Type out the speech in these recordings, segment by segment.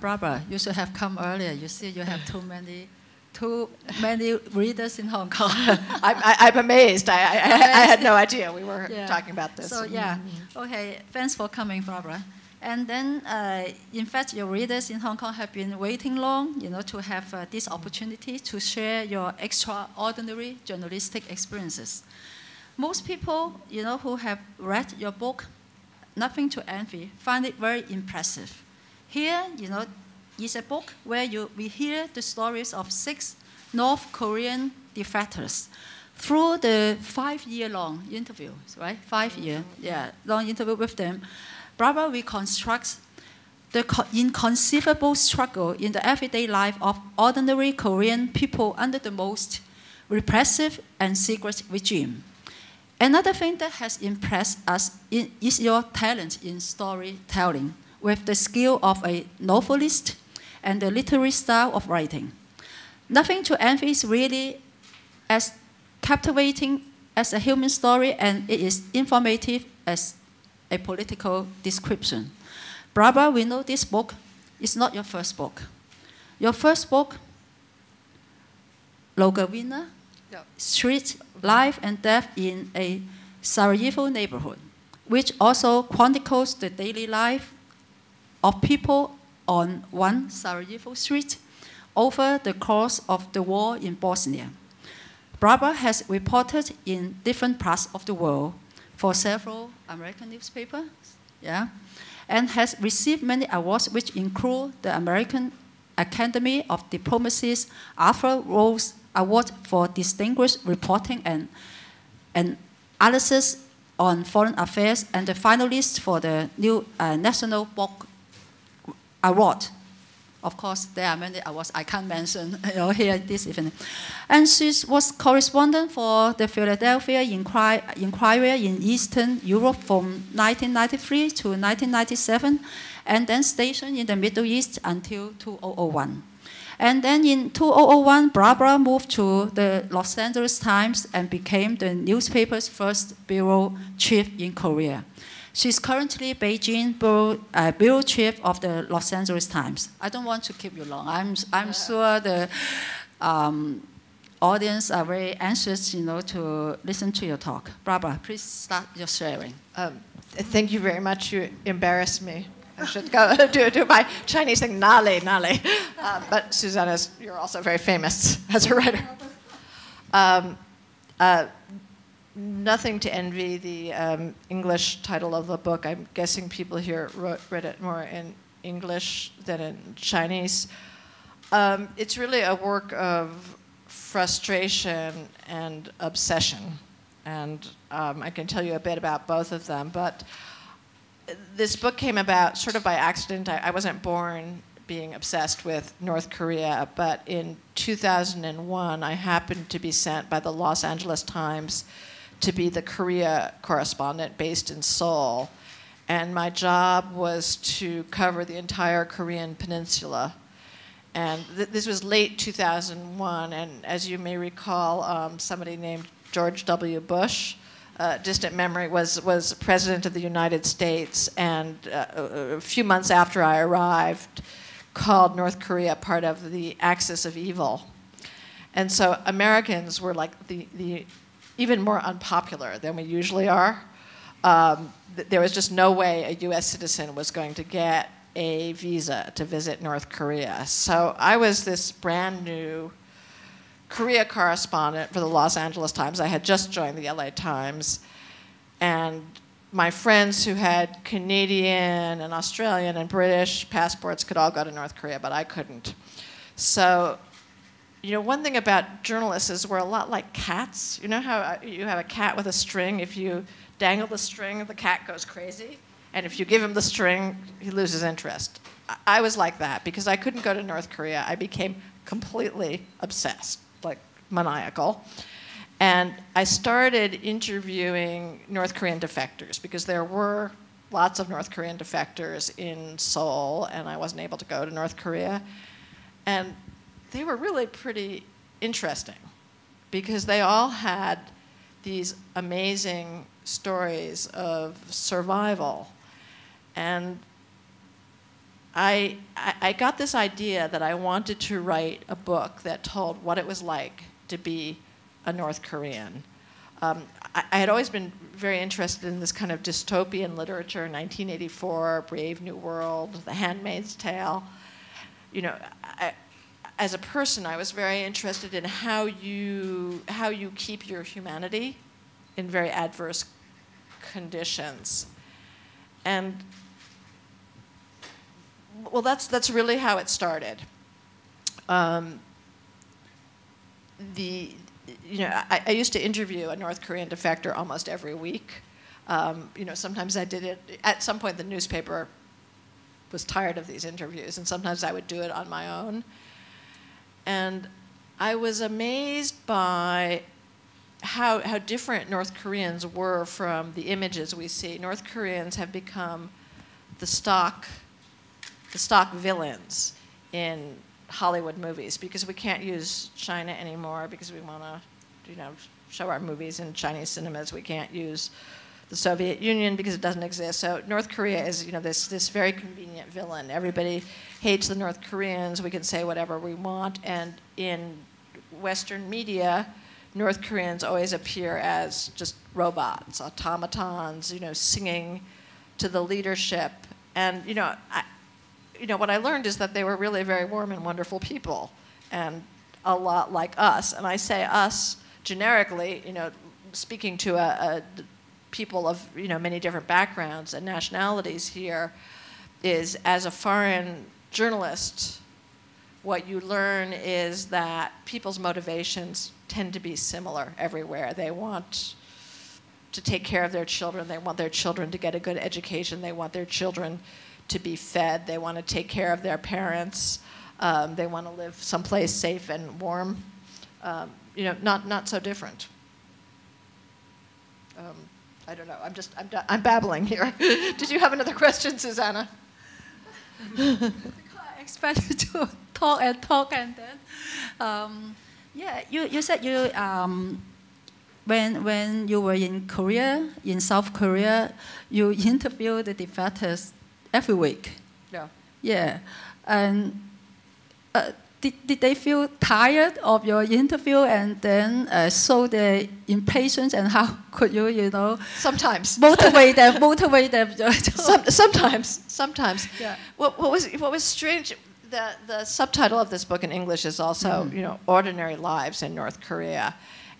Barbara, you should have come earlier. You see, you have too many, too many readers in Hong Kong. I'm, I'm amazed. I, I, I, had no idea we were yeah. talking about this. So yeah, mm-hmm. okay. Thanks for coming, Barbara. And then, uh, in fact, your readers in Hong Kong have been waiting long, you know, to have uh, this opportunity to share your extraordinary journalistic experiences. Most people, you know, who have read your book, Nothing to Envy, find it very impressive. Here, you know, is a book where you, we hear the stories of six North Korean defectors through the five-year-long interview, right? Five year, yeah, long interview with them. Barbara reconstructs the inconceivable struggle in the everyday life of ordinary Korean people under the most repressive and secret regime. Another thing that has impressed us is your talent in storytelling with the skill of a novelist and the literary style of writing. Nothing to envy is really as captivating as a human story and it is informative as a political description. Barbara, we know this book is not your first book. Your first book, Logavina, Street Life and Death in a Sarajevo Neighborhood, which also chronicles the daily life of people on one Sarajevo street over the course of the war in Bosnia. Barbara has reported in different parts of the world for several American newspapers, yeah, and has received many awards, which include the American Academy of Diplomacy's Arthur Ross Award for Distinguished Reporting and, and Analysis on Foreign Affairs, and the finalist for the new uh, National Book Award of course, there are many awards I can't mention you know, here this evening. And she was correspondent for the Philadelphia Inquirer in Eastern Europe from 1993 to 1997, and then stationed in the Middle East until 2001. And then in 2001, Barbara moved to the Los Angeles Times and became the newspaper's first bureau chief in Korea. She's currently Beijing bureau, uh, bureau chief of the Los Angeles Times. I don't want to keep you long. I'm, I'm sure the um, audience are very anxious, you know, to listen to your talk. Barbara, please start your sharing. Um, thank you very much. You embarrassed me. I should go do, do my Chinese thing, nale, nale. Uh, but Susanna, you're also very famous as a writer. Um, uh, Nothing to envy the um, English title of the book. I'm guessing people here wrote, read it more in English than in Chinese. Um, it's really a work of frustration and obsession. And um, I can tell you a bit about both of them. But this book came about sort of by accident. I, I wasn't born being obsessed with North Korea, but in 2001, I happened to be sent by the Los Angeles Times to be the Korea correspondent based in Seoul. And my job was to cover the entire Korean peninsula. And th this was late 2001, and as you may recall, um, somebody named George W. Bush, uh, distant memory, was, was president of the United States, and uh, a few months after I arrived, called North Korea part of the axis of evil. And so Americans were like the, the even more unpopular than we usually are. Um, th there was just no way a US citizen was going to get a visa to visit North Korea. So I was this brand new Korea correspondent for the Los Angeles Times. I had just joined the LA Times. And my friends who had Canadian and Australian and British passports could all go to North Korea, but I couldn't. So you know, one thing about journalists is we're a lot like cats. You know how uh, you have a cat with a string? If you dangle the string, the cat goes crazy. And if you give him the string, he loses interest. I was like that because I couldn't go to North Korea. I became completely obsessed, like maniacal. And I started interviewing North Korean defectors because there were lots of North Korean defectors in Seoul, and I wasn't able to go to North Korea. And they were really pretty interesting because they all had these amazing stories of survival. And I, I, got this idea that I wanted to write a book that told what it was like to be a North Korean. Um, I, I, had always been very interested in this kind of dystopian literature, 1984, Brave New World, The Handmaid's Tale. You know, I, as a person, I was very interested in how you, how you keep your humanity in very adverse conditions. And well, that's, that's really how it started. Um, the, you know, I, I, used to interview a North Korean defector almost every week. Um, you know, sometimes I did it, at some point the newspaper was tired of these interviews, and sometimes I would do it on my own. And I was amazed by how, how different North Koreans were from the images we see. North Koreans have become the stock the stock villains in Hollywood movies because we can't use China anymore because we want to, you know, show our movies in Chinese cinemas. We can't use the Soviet Union because it doesn't exist. So North Korea is, you know, this this very convenient villain. Everybody hates the North Koreans. We can say whatever we want, and in Western media, North Koreans always appear as just robots, automatons, you know, singing to the leadership. And you know, I, you know, what I learned is that they were really very warm and wonderful people, and a lot like us. And I say us generically, you know, speaking to a, a people of you know many different backgrounds and nationalities here, is as a foreign journalist, what you learn is that people's motivations tend to be similar everywhere. They want to take care of their children. They want their children to get a good education. They want their children to be fed. They want to take care of their parents. Um, they want to live someplace safe and warm. Um, you know, not, not so different. Um, I don't know. I'm just, I'm, I'm babbling here. Did you have another question, Susanna? I expected to talk and talk and then, um, yeah, you, you said you, um, when, when you were in Korea, in South Korea, you interviewed the defectors every week. Yeah. Yeah. And uh, did, did they feel tired of your interview and then uh, show their impatience and how could you, you know, sometimes motivate them, motivate them? Some, sometimes, sometimes. Yeah. What, what, was, what was strange, the, the subtitle of this book in English is also, mm. you know, Ordinary Lives in North Korea.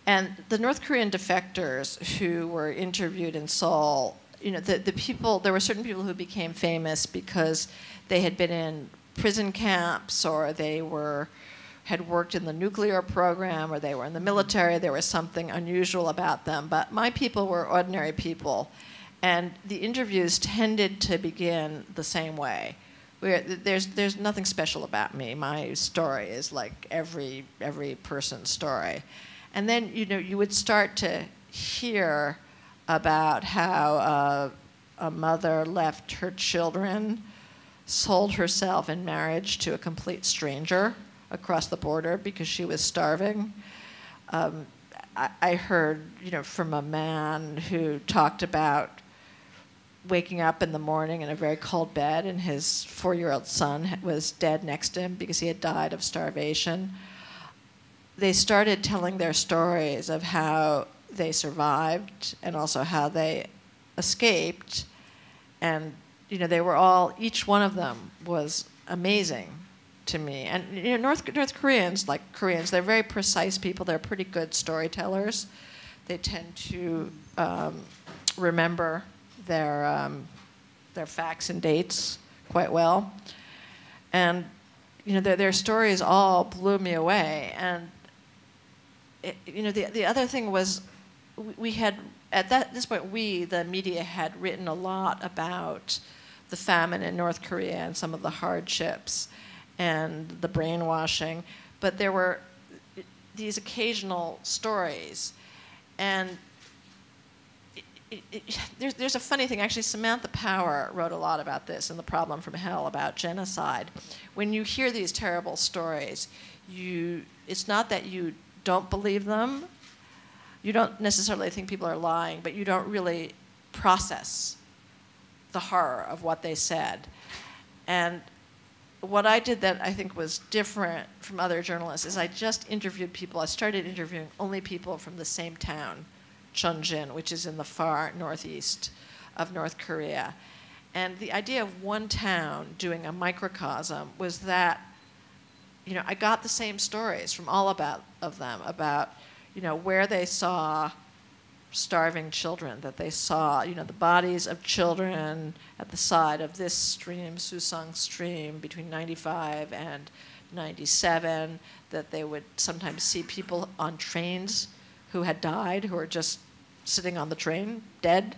And the North Korean defectors who were interviewed in Seoul you know, the, the people, there were certain people who became famous because they had been in prison camps or they were, had worked in the nuclear program or they were in the military. There was something unusual about them. But my people were ordinary people. And the interviews tended to begin the same way. Where there's, there's nothing special about me. My story is like every, every person's story. And then, you know, you would start to hear about how uh, a mother left her children, sold herself in marriage to a complete stranger across the border because she was starving. Um, I, I heard, you know, from a man who talked about waking up in the morning in a very cold bed and his four-year-old son was dead next to him because he had died of starvation. They started telling their stories of how they survived and also how they escaped. And, you know, they were all, each one of them was amazing to me. And, you know, North, North Koreans, like Koreans, they're very precise people. They're pretty good storytellers. They tend to um, remember their, um, their facts and dates quite well. And, you know, their, their stories all blew me away. And, it, you know, the, the other thing was we had at that this point we the media had written a lot about the famine in North Korea and some of the hardships and the brainwashing, but there were these occasional stories, and it, it, it, there's, there's a funny thing. Actually, Samantha Power wrote a lot about this in The Problem from Hell about genocide. When you hear these terrible stories, you it's not that you don't believe them, you don't necessarily think people are lying, but you don't really process the horror of what they said. And what I did that I think was different from other journalists is I just interviewed people. I started interviewing only people from the same town, Chongjin, which is in the far northeast of North Korea. And the idea of one town doing a microcosm was that, you know, I got the same stories from all about of them about, you know, where they saw starving children, that they saw, you know, the bodies of children at the side of this stream, Susong stream, between 95 and 97, that they would sometimes see people on trains who had died, who were just sitting on the train, dead.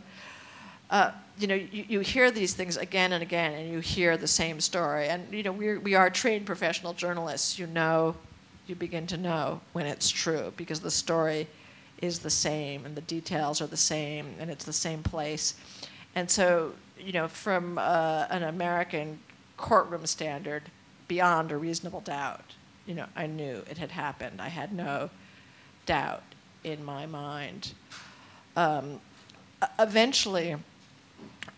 Uh, you know, you, you hear these things again and again, and you hear the same story. And, you know, we're, we are trained professional journalists. You know, you begin to know when it's true because the story is the same and the details are the same and it's the same place. And so, you know, from uh, an American courtroom standard, beyond a reasonable doubt, you know, I knew it had happened. I had no doubt in my mind. Um, eventually,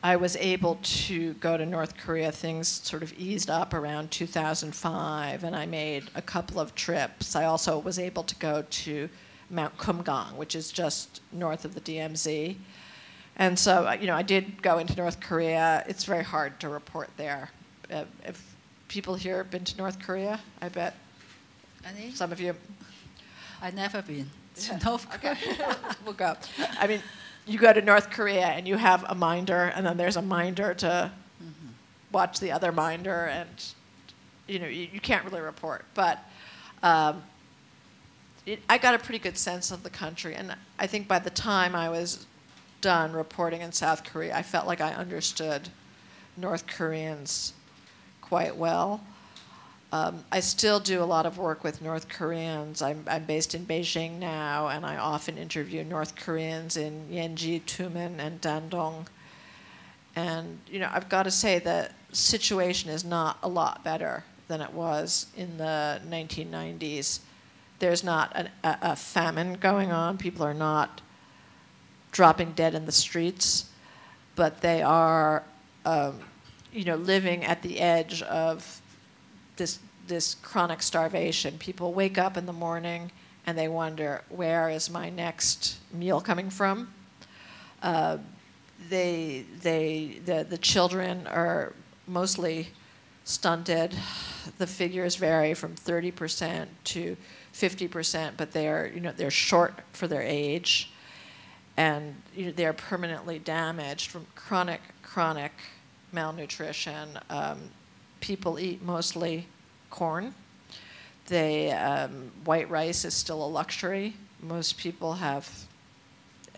I was able to go to North Korea. Things sort of eased up around 2005, and I made a couple of trips. I also was able to go to Mount Kumgang, which is just north of the DMZ. And so, uh, you know, I did go into North Korea. It's very hard to report there. Uh, if people here have been to North Korea, I bet Any? some of you. I've never been to North Korea. Okay, we'll go. I mean, you go to North Korea and you have a minder, and then there's a minder to watch the other minder, and you know you, you can't really report. But um, it, I got a pretty good sense of the country, and I think by the time I was done reporting in South Korea, I felt like I understood North Koreans quite well. Um, I still do a lot of work with North Koreans. I'm, I'm based in Beijing now, and I often interview North Koreans in Yanji, Tumen, and Dandong. And you know, I've got to say the situation is not a lot better than it was in the 1990s. There's not an, a, a famine going on. People are not dropping dead in the streets, but they are, um, you know, living at the edge of this this chronic starvation. People wake up in the morning and they wonder, where is my next meal coming from? Uh, they they the the children are mostly stunted. The figures vary from 30% to 50%, but they are you know they're short for their age, and you know, they are permanently damaged from chronic chronic malnutrition. Um, people eat mostly corn. They um, white rice is still a luxury. Most people have.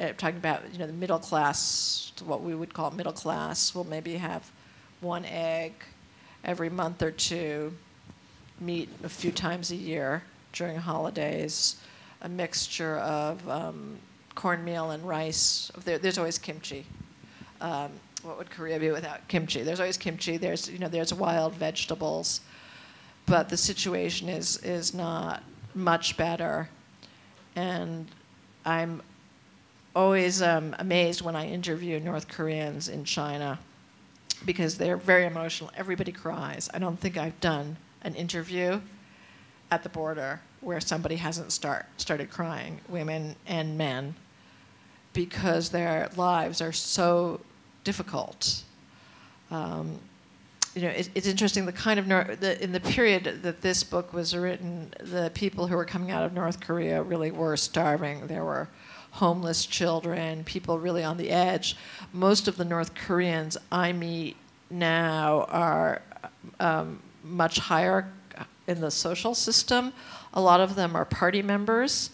Uh, talking about you know the middle class, what we would call middle class, will maybe have one egg every month or two, meat a few times a year during holidays, a mixture of um, cornmeal and rice. There, there's always kimchi. Um, what would Korea be without kimchi? There's always kimchi. There's you know there's wild vegetables, but the situation is is not much better, and I'm always um, amazed when I interview North Koreans in China because they're very emotional. Everybody cries. I don't think I've done an interview at the border where somebody hasn't start, started crying, women and men, because their lives are so difficult. Um, you know, it, it's interesting the kind of the, in the period that this book was written, the people who were coming out of North Korea really were starving. There were homeless children, people really on the edge. Most of the North Koreans I meet now are um, much higher in the social system. A lot of them are party members,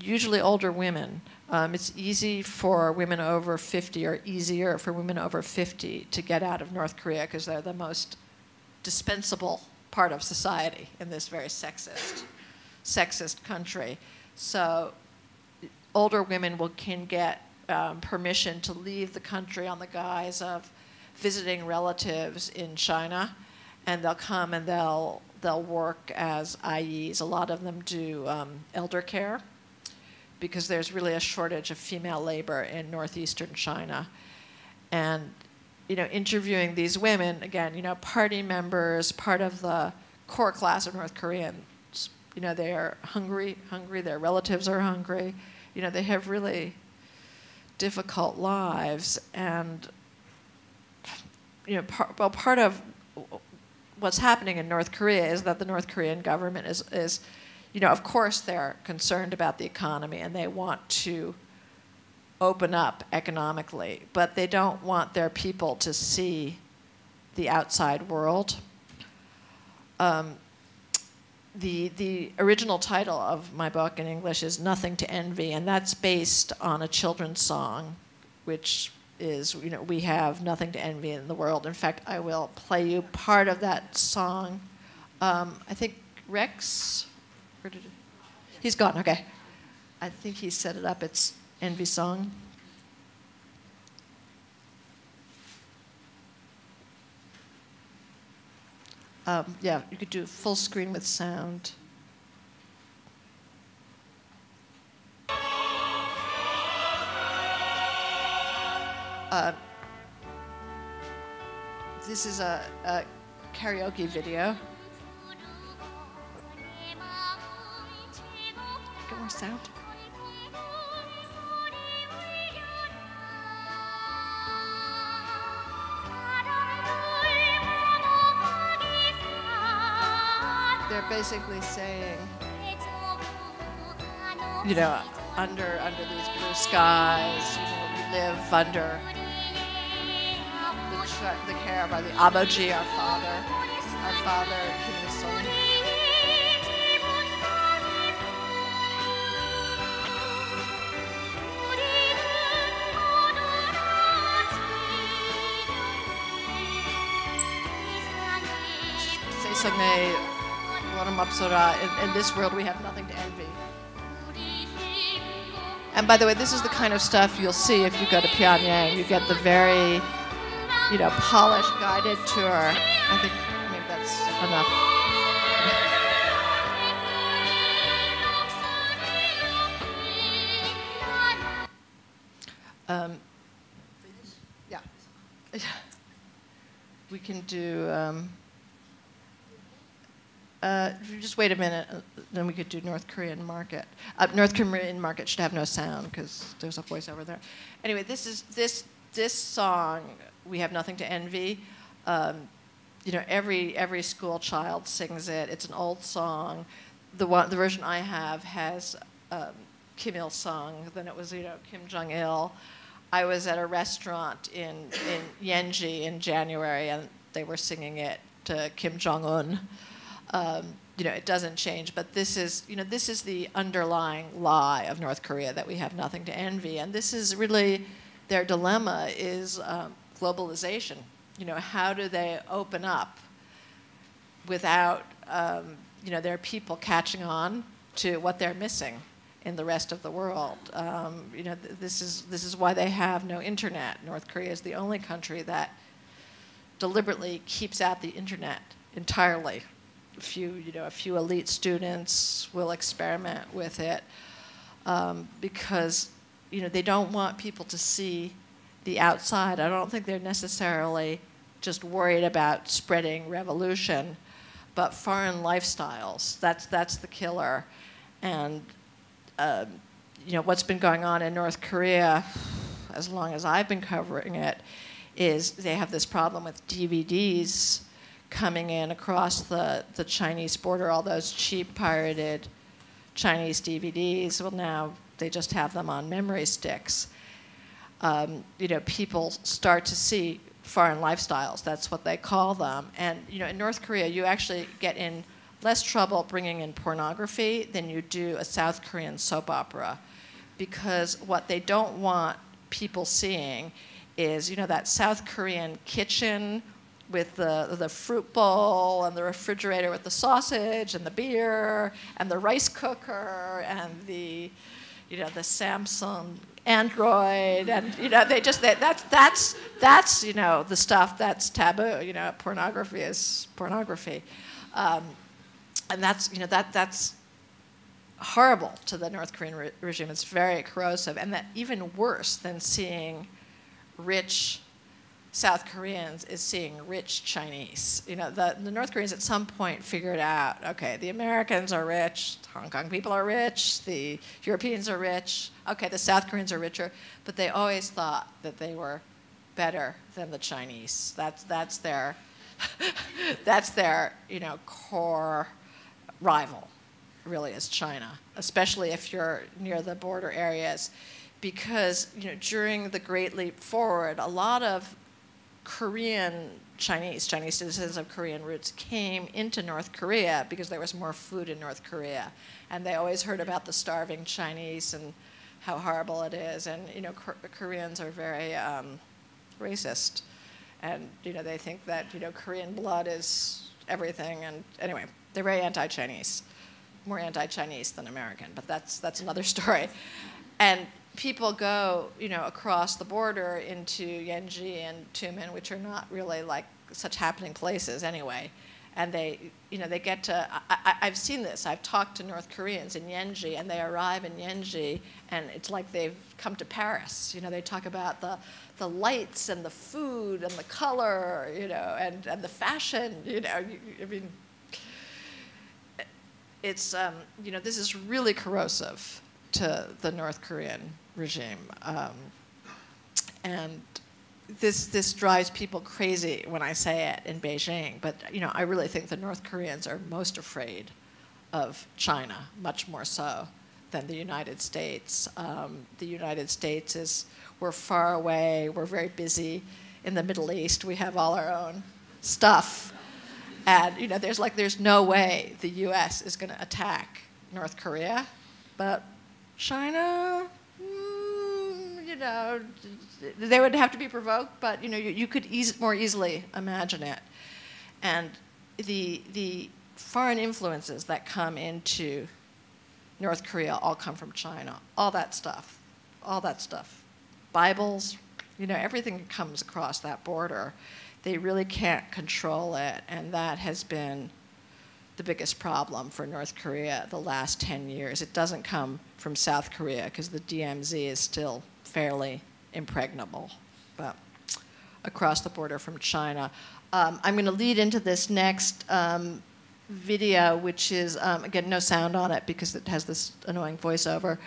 usually older women. Um, it's easy for women over 50, or easier for women over 50 to get out of North Korea because they're the most dispensable part of society in this very sexist, sexist country. So older women will, can get um, permission to leave the country on the guise of visiting relatives in China, and they'll come and they'll they'll work as ayis. A lot of them do um, elder care because there's really a shortage of female labor in northeastern China, and you know, interviewing these women, again, you know, party members, part of the core class of North Koreans, you know, they are hungry, hungry, their relatives are hungry, you know, they have really difficult lives. And, you know, well, part of what's happening in North Korea is that the North Korean government is, is, you know, of course they're concerned about the economy and they want to open up economically, but they don't want their people to see the outside world. Um, the, the original title of my book in English is Nothing to Envy, and that's based on a children's song, which is, you know, we have nothing to envy in the world. In fact, I will play you part of that song. Um, I think Rex, where did it? He's gone, okay. I think he set it up. It's Envy Song. Um, yeah, you could do full screen with sound. Uh, this is a, a karaoke video. Get more sound. They're basically saying, you know, under under these blue skies, you know, we live under the care of our Abaji, our Father, our Father King of Sagne Varamapsara, in, in this world we have nothing to envy. And by the way, this is the kind of stuff you'll see if you go to Pyongyang. You get the very you know, polished guided tour. I think maybe that's enough. Um, yeah. We can do. Um, uh, just wait a minute, uh, then we could do North Korean market. Uh, North Korean market should have no sound because there's a voice over there. Anyway, this is this this song. We have nothing to envy. Um, you know, every every school child sings it. It's an old song. The one, the version I have has um, Kim Il Sung. Then it was you know Kim Jong Il. I was at a restaurant in in Yanji in January, and they were singing it to Kim Jong Un um, you know, it doesn't change. But this is, you know, this is the underlying lie of North Korea that we have nothing to envy, and this is really their dilemma is um, globalization. You know, how do they open up without, um, you know, their people catching on to what they're missing in the rest of the world? Um, you know, th- this is this is why they have no internet. North Korea is the only country that deliberately keeps out the internet entirely a few, you know, a few elite students will experiment with it um, because, you know, they don't want people to see the outside. I don't think they're necessarily just worried about spreading revolution, but foreign lifestyles. That's that's the killer, and um, you know what's been going on in North Korea, as long as I've been covering it, is they have this problem with DVDs coming in across the, the Chinese border, all those cheap pirated Chinese DVDs. Well, now they just have them on memory sticks. Um, you know, people start to see foreign lifestyles. That's what they call them. And you know, in North Korea, you actually get in less trouble bringing in pornography than you do a South Korean soap opera, because what they don't want people seeing is you know that South Korean kitchen with the, the fruit bowl and the refrigerator with the sausage and the beer and the rice cooker and the you know the Samsung Android and you know they just they, that's that's that's you know the stuff that's taboo you know pornography is pornography. Um, and that's you know that that's horrible to the North Korean re- regime. It's very corrosive. And that even worse than seeing rich South Koreans is seeing rich Chinese. You know, the, the North Koreans at some point figured out, okay, the Americans are rich, Hong Kong people are rich, the Europeans are rich, okay, the South Koreans are richer, but they always thought that they were better than the Chinese. That's, that's their, that's their, you know, core rival, really, is China, especially if you're near the border areas because you know during the Great Leap Forward, a lot of Korean Chinese, Chinese citizens of Korean roots came into North Korea because there was more food in North Korea. And they always heard about the starving Chinese and how horrible it is. And, you know, Koreans are very um, racist. And, you know, they think that, you know, Korean blood is everything. And anyway, they're very anti-Chinese, more anti-Chinese than American, but that's, that's another story. And people go, you know, across the border into Yanji and Tumen, which are not really like such happening places anyway. And they, you know, they get to, I, have seen this, I've talked to North Koreans in Yanji, and they arrive in Yanji, and it's like they've come to Paris. You know, they talk about the, the lights and the food and the color, you know, and, and the fashion, you know, I mean, it's, um, you know, this is really corrosive to the North Korean regime. Um, and this, this drives people crazy when I say it in Beijing, but you know, I really think the North Koreans are most afraid of China, much more so than the United States. Um, the United States is, we're far away, we're very busy in the Middle East, we have all our own stuff. And you know, there's like, there's no way the US is gonna attack North Korea, but China, you know, they would have to be provoked, but you know, you, you could more easily imagine it. And the, the foreign influences that come into North Korea all come from China. All that stuff, all that stuff. Bibles, you know, everything comes across that border, they really can't control it, and that has been the biggest problem for North Korea the last 10 years. It doesn't come from South Korea because the DMZ is still fairly impregnable, but across the border from China. Um, I'm going to lead into this next um, video, which is, um, again, no sound on it because it has this annoying voiceover.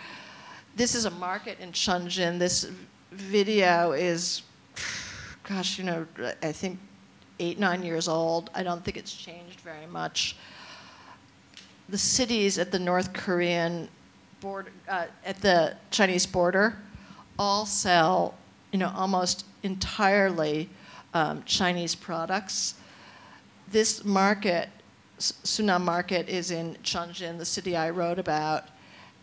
This is a market in Chongjin. This video is, gosh, you know, I think eight, nine years old. I don't think it's changed very much the cities at the North Korean border, uh, at the Chinese border, all sell, you know, almost entirely um, Chinese products. This market, Sunam Market, is in Chongjin, the city I wrote about,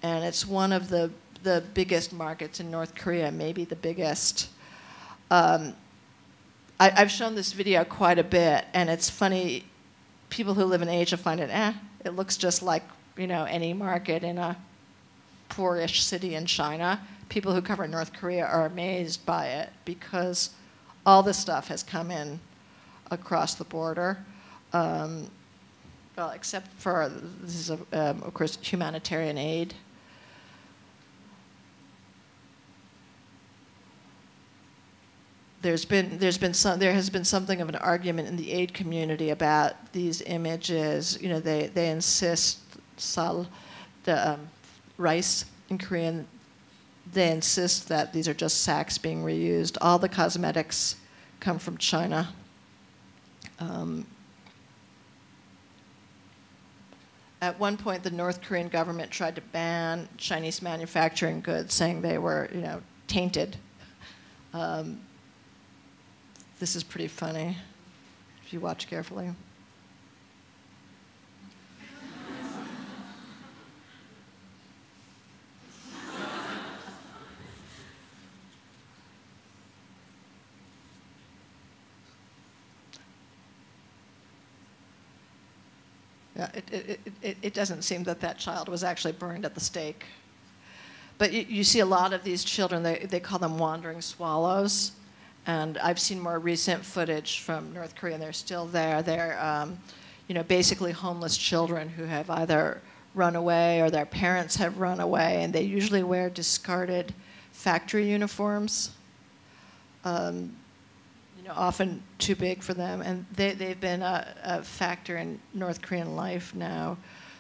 and it's one of the the biggest markets in North Korea, maybe the biggest. Um, I, have shown this video quite a bit, and it's funny. People who live in Asia find it eh, it looks just like you know any market in a poorish city in China. People who cover North Korea are amazed by it because all this stuff has come in across the border. Um, well, except for this is a, um, of course humanitarian aid. there's been there's been some there has been something of an argument in the aid community about these images. You know, they they insist sal, the um, rice in Korean. They insist that these are just sacks being reused. All the cosmetics come from China. Um, at one point, the North Korean government tried to ban Chinese manufacturing goods, saying they were, you know, tainted. Um, this is pretty funny if you watch carefully. Yeah, it, it, it, it, doesn't seem that that child was actually burned at the stake. But you, you see a lot of these children, they, they call them wandering swallows. And I've seen more recent footage from North Korea, and they're still there. They're, um, you know, basically homeless children who have either run away or their parents have run away, and they usually wear discarded factory uniforms. Um, you know, often too big for them. And they, they've been a, a factor in North Korean life now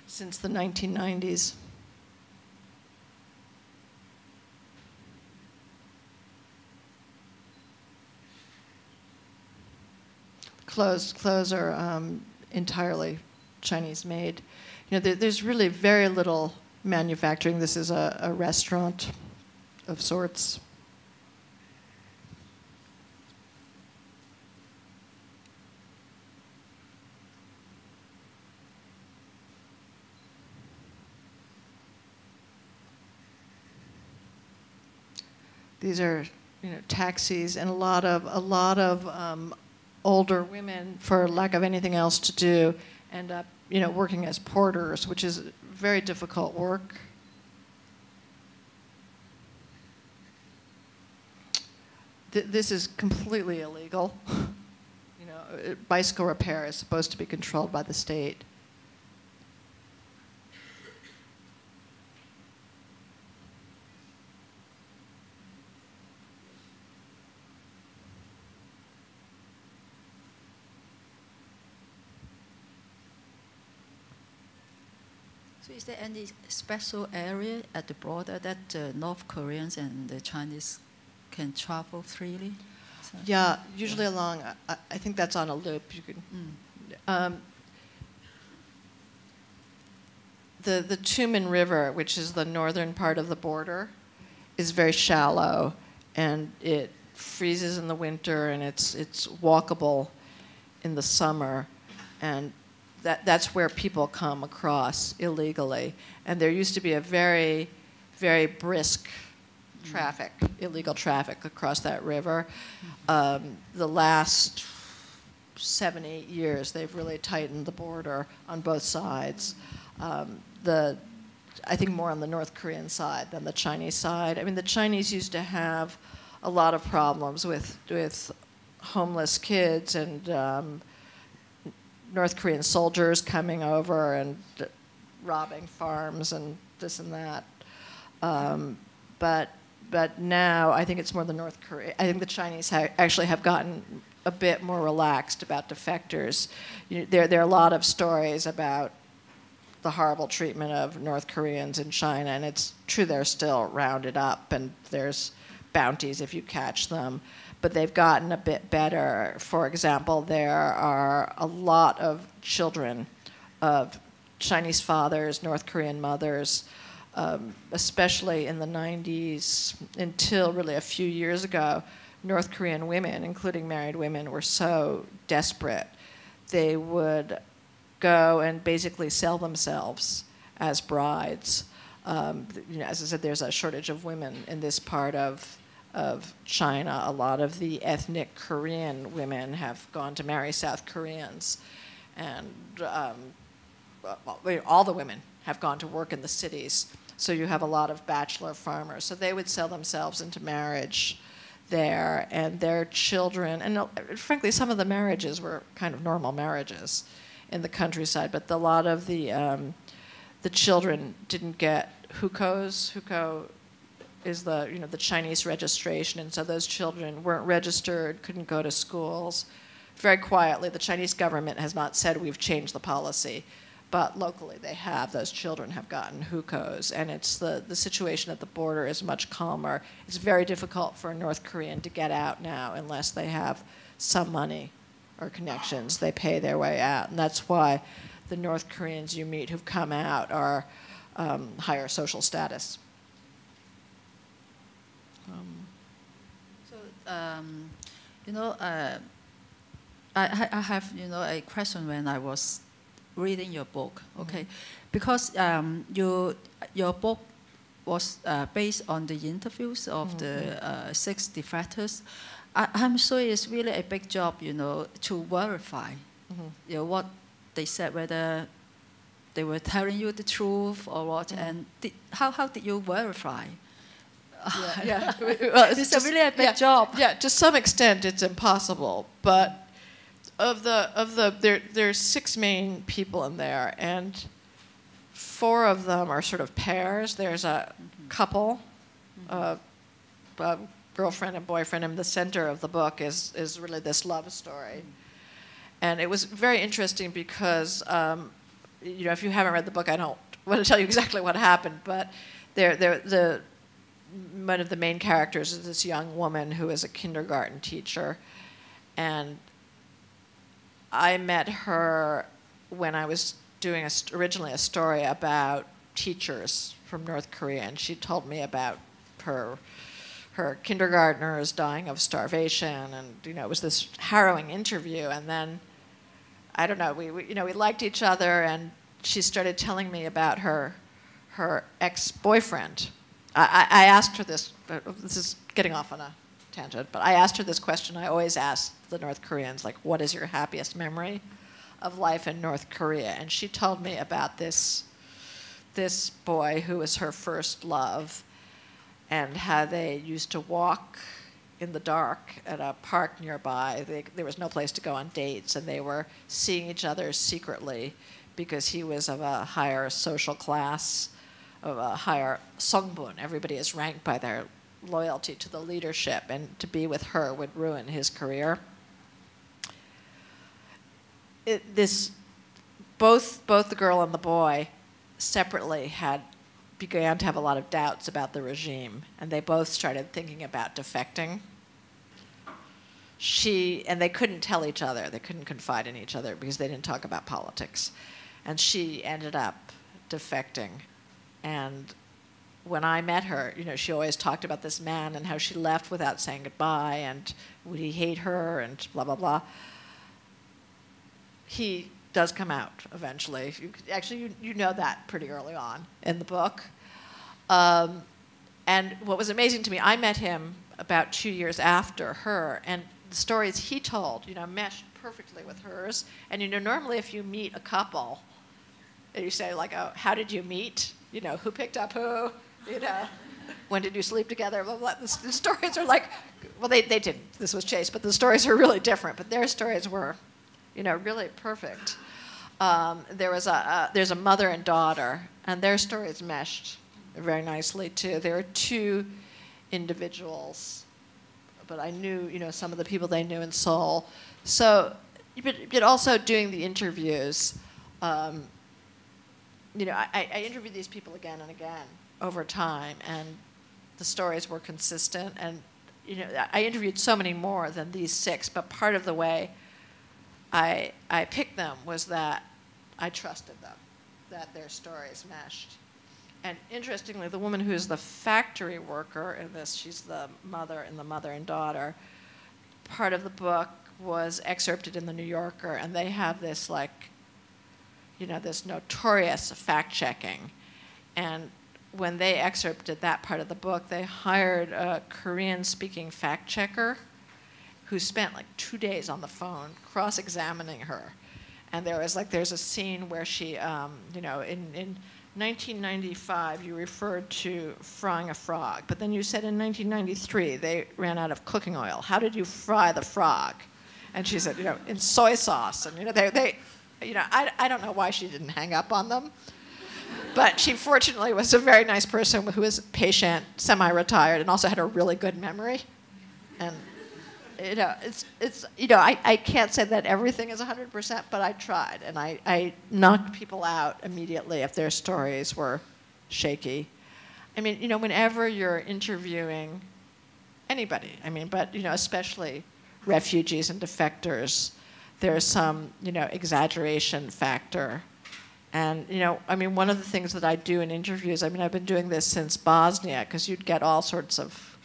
since the 1990s. Clothes, clothes are um, entirely Chinese made. You know, there, there's really very little manufacturing. This is a, a restaurant of sorts. These are, you know, taxis and a lot of a lot of um, older women, for lack of anything else to do, end up, you know, working as porters, which is very difficult work. Th- this is completely illegal. you know, bicycle repair is supposed to be controlled by the state. So is there any special area at the border that uh, North Koreans and the Chinese can travel freely? So- Yeah, usually along. I, I think that's on a loop. You can. Mm. Um, the the Tumen River, which is the northern part of the border, is very shallow, and it freezes in the winter, and it's it's walkable in the summer, and that that's where people come across illegally. And there used to be a very very brisk traffic, illegal traffic across that river. Um, the last seven, eight years, they've really tightened the border on both sides. Um, the, I think more on the North Korean side than the Chinese side. I mean, the Chinese used to have a lot of problems with with homeless kids and um, North Korean soldiers coming over and robbing farms and this and that. Um, but but now I think it's more the North Korea. I think the Chinese ha- actually have gotten a bit more relaxed about defectors. You know, there there are a lot of stories about the horrible treatment of North Koreans in China, and it's true they're still rounded up and there's bounties if you catch them, but they've gotten a bit better. For example, there are a lot of children of Chinese fathers, North Korean mothers, um, especially in the 90s until really a few years ago. North Korean women, including married women, were so desperate. They would go and basically sell themselves as brides. Um, you know, as I said, there's a shortage of women in this part of of China. A lot of the ethnic Korean women have gone to marry South Koreans, and um, all the women have gone to work in the cities. So you have a lot of bachelor farmers. So they would sell themselves into marriage there, and their children, and uh, frankly, some of the marriages were kind of normal marriages in the countryside, but a lot of the um, the children didn't get hukous. Hukou is the you know the Chinese registration, and so those children weren't registered, couldn't go to schools. Very quietly, the Chinese government has not said we've changed the policy, but locally they have. Those children have gotten hukous, and it's the the situation at the border is much calmer. It's very difficult for a North Korean to get out now unless they have some money or connections. They pay their way out, and that's why the North Koreans you meet who've come out are um, higher social status. Um, So, um, you know, uh, I, I have, you know, a question when I was reading your book, okay? Because um, you, your book was uh, based on the interviews of the uh, six defectors. I, I'm sure it's really a big job, you know, to verify, you know, what they said, whether they were telling you the truth or what, and did, how, how did you verify? Yeah, yeah. Well, It's a really a big yeah, job. Yeah, to some extent, it's impossible. But of the of the there there's six main people in there, and four of them are sort of pairs. There's a couple, uh, a girlfriend and boyfriend, and the center of the book is, is really this love story. And it was very interesting because, um, you know, if you haven't read the book, I don't want to tell you exactly what happened, but there, there, the, one of the main characters is this young woman who is a kindergarten teacher. And I met her when I was doing a, originally a story about teachers from North Korea, and she told me about her her kindergartners dying of starvation, and you know it was this harrowing interview. And then I don't know, we, we you know we liked each other, and she started telling me about her her ex boyfriend. I, I asked her this. This is getting off on a tangent, but I asked her this question. I always ask the North Koreans, like, what is your happiest memory of life in North Korea? And she told me about this this boy who was her first love, and how they used to walk in the dark at a park nearby. They, there was no place to go on dates, and they were seeing each other secretly because he was of a higher social class, of a higher songbun. Everybody is ranked by their loyalty to the leadership, and to be with her would ruin his career. It, this, both both the girl and the boy, separately had began to have a lot of doubts about the regime, and they both started thinking about defecting. She and they couldn't tell each other; they couldn't confide in each other because they didn't talk about politics, and she ended up defecting, and when I met her, you know, she always talked about this man and how she left without saying goodbye and would he hate her and blah, blah, blah. He does come out eventually. You, actually, you, you know that pretty early on in the book. Um, and what was amazing to me, I met him about two years after her, and the stories he told, you know, meshed perfectly with hers. And you know, normally if you meet a couple, you say like, "Oh, how did you meet?" You know, who picked up who? you know, when did you sleep together? Blah, blah. The, the stories are like, well, they, they didn't. This was Chase, but the stories are really different. But their stories were, you know, really perfect. Um, there was a, a, there's a mother and daughter, and their stories meshed very nicely too. There are two individuals, but I knew, you know, some of the people they knew in Seoul. So, but, but also doing the interviews. Um, you know, I, I interviewed these people again and again over time, and the stories were consistent. And you know, I interviewed so many more than these six, but part of the way I I picked them was that I trusted them, that their stories meshed. And interestingly, the woman who's the factory worker in this, she's the mother and the mother and daughter. Part of the book was excerpted in the New Yorker, and they have this like, you know, this notorious fact checking. And when they excerpted that part of the book, they hired a Korean speaking fact checker who spent like two days on the phone cross examining her. And there was like, there's a scene where she, um, you know, in, in 1995, you referred to frying a frog, but then you said in 1993 they ran out of cooking oil. How did you fry the frog? And she said, you know, in soy sauce. And, you know, they, they you know, I, I don't know why she didn't hang up on them but she fortunately was a very nice person who was patient, semi-retired, and also had a really good memory. And you know, it's it's you know, I, I can't say that everything is 100%, but I tried, and I, I knocked people out immediately if their stories were shaky. I mean, you know, whenever you're interviewing anybody, I mean, but you know, especially refugees and defectors, there's some you know exaggeration factor and, you know, I mean, one of the things that I do in interviews, I mean, I've been doing this since Bosnia, because you'd get all sorts of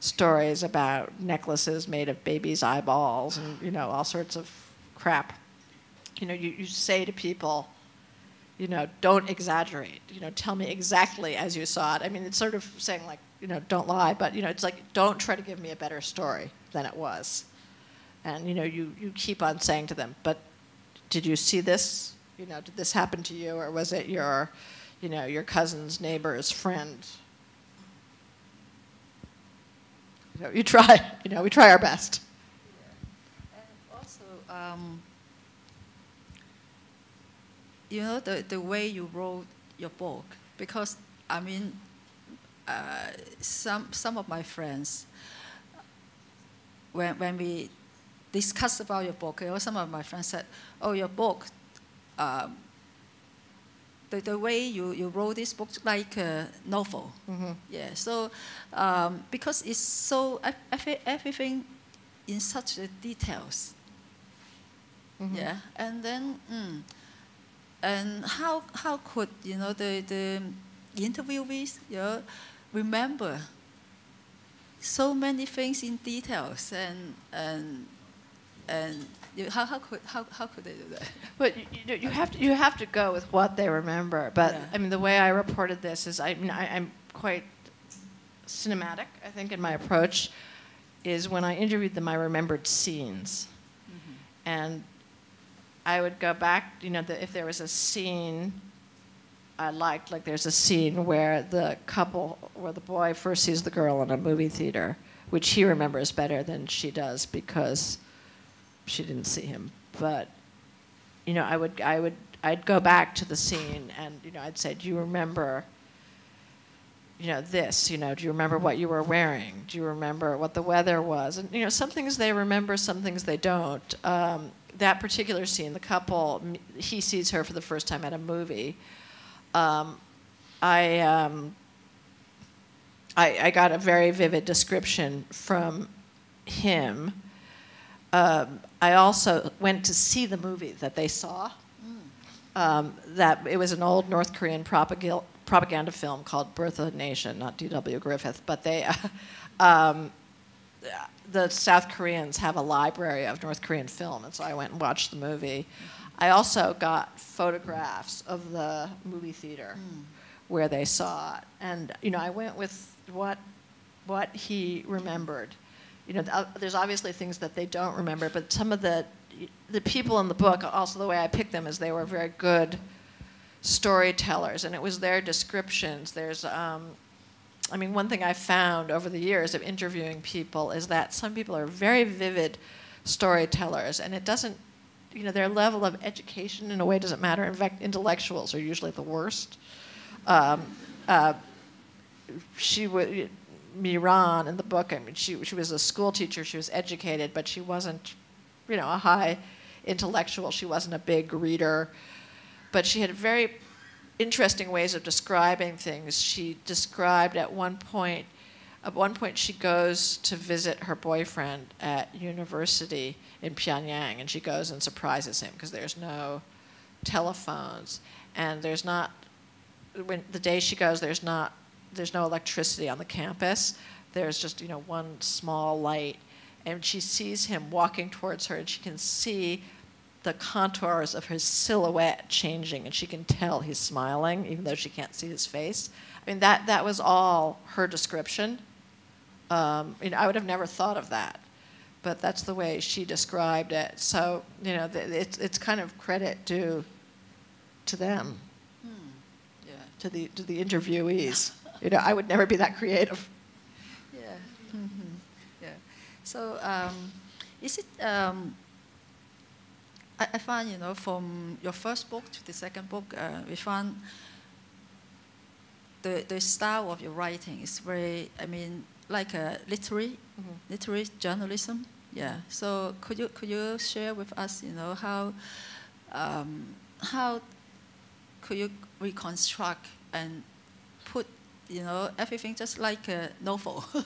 stories about necklaces made of babies' eyeballs and, you know, all sorts of crap. You know, you, you say to people, you know, don't exaggerate. You know, tell me exactly as you saw it. I mean, it's sort of saying, like, you know, don't lie, but, you know, it's like, don't try to give me a better story than it was. And, you know, you, you keep on saying to them, but did you see this? you know, did this happen to you, or was it your, you know, your cousin's neighbor's friend? You know, you try. You know, we try our best. And also, um, you know, the, the way you wrote your book, because I mean, uh, some some of my friends, when, when we discussed about your book, know, some of my friends said, oh, your book, um, the, the way you, you wrote this book like a novel. Mm-hmm. Yeah, so um, because it's so, every, everything in such details. Mhm. Yeah, and then, mm, and how, how could, you know, the, the interviewees, you know, remember so many things in details and, and, and you, how, how, could, how, how could they do that? But you, you, you have to you have to go with what they remember. But Yeah. I mean, the way I reported this is I, I'm quite cinematic. I think in my approach is when I interviewed them, I remembered scenes, mm-hmm. and I would go back. You know, the, if there was a scene. I liked like there's a scene where the couple where the boy first sees the girl in a movie theater, which he remembers better than she does because she didn't see him. But you know, I would, I would, I'd go back to the scene and, you know, I'd say, do you remember, you know, this, you know, do you remember what you were wearing? Do you remember what the weather was? And, you know, some things they remember, some things they don't. Um, that particular scene, the couple, he sees her for the first time at a movie. Um, I, um, I, I got a very vivid description from him um, I also went to see the movie that they saw. Um, that it was an old North Korean propaganda, propaganda film called Birth of a Nation, not D.W. Griffith, but they, um, the South Koreans have a library of North Korean film, and so I went and watched the movie. I also got photographs of the movie theater where they saw it, and you know I went with what what he remembered. You know, there's obviously things that they don't remember, but some of the the people in the book, also the way I picked them, is they were very good storytellers, and it was their descriptions. There's, um, I mean, one thing I found over the years of interviewing people is that some people are very vivid storytellers, and it doesn't, you know, their level of education in a way doesn't matter. In fact, intellectuals are usually the worst. Um, uh, she would. Miran in the book. I mean, she she was a school teacher. She was educated, but she wasn't, you know, a high intellectual. She wasn't a big reader, but she had very interesting ways of describing things. She described at one point, at one point she goes to visit her boyfriend at university in Pyongyang, and she goes and surprises him because there's no telephones, and there's not. When the day she goes, there's not there's no electricity on the campus. There's just you know one small light, and she sees him walking towards her, and she can see the contours of his silhouette changing, and she can tell he's smiling, even though she can't see his face. I mean that that was all her description. Um, you know, I would have never thought of that, but that's the way she described it. So you know, th- it's it's kind of credit due to them, Yeah, to the to the interviewees. You know, I would never be that creative. yeah, hmm yeah. So, um, is it? Um, I, I find you know from your first book to the second book, uh, we found the the style of your writing is very. I mean, like a literary, Mhm. literary journalism. Yeah. So, could you could you share with us, you know, how um, how could you reconstruct and you know everything just like a novel?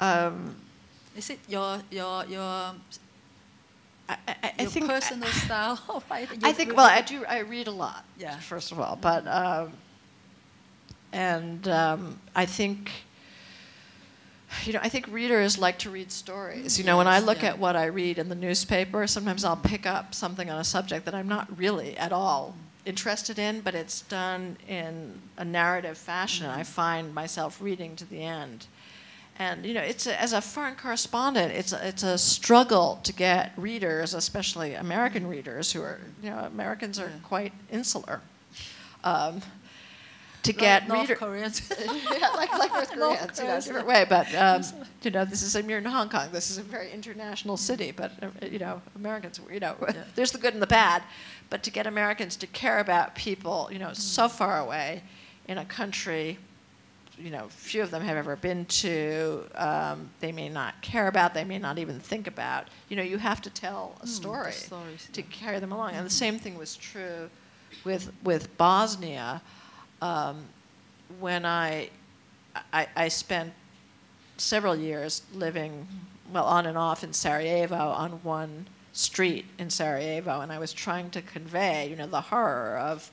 Um, Is it your your your I, I, I your think personal style of writing? I think well, I do. I read a lot. Yeah. First of all, but um, and um, I think you know I think readers like to read stories. You know, when I look yeah. at what I read in the newspaper, sometimes I'll pick up something on a subject that I'm not really at all interested in, but it's done in a narrative fashion. I find myself reading to the end. And you know, it's a, as a foreign correspondent, it's a, it's a struggle to get readers, especially American readers, who are you know Americans are Yeah. quite insular, um, to like get North reader. Koreans. yeah, like, like North North Koreans, you know, different way. But um, you know, this is you're in Hong Kong. This is a very international city. But uh, you know, Americans, you know, Yeah. there's the good and the bad. But to get Americans to care about people, you know, so far away in a country, you know, few of them have ever been to. Um, they may not care about. They may not even think about. You know, you have to tell a Mm, story stories, to carry them along. And the same thing was true with with Bosnia. Um, when I, I I spent several years living, well, on and off in Sarajevo on one street in Sarajevo, and I was trying to convey, you know, the horror of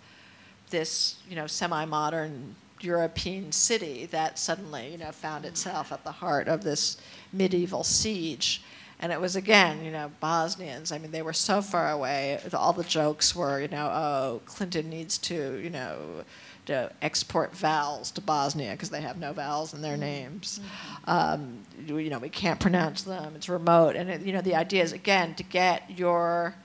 this, you know, semi-modern European city that suddenly, you know, found itself at the heart of this medieval siege. And it was again, you know, Bosnians. I mean, they were so far away. All the jokes were, you know, oh, Clinton needs to, you know, to export vowels to Bosnia because they have no vowels in their names. Um, you you know, we can't pronounce them. It's remote, and it, you know, the idea is again to get your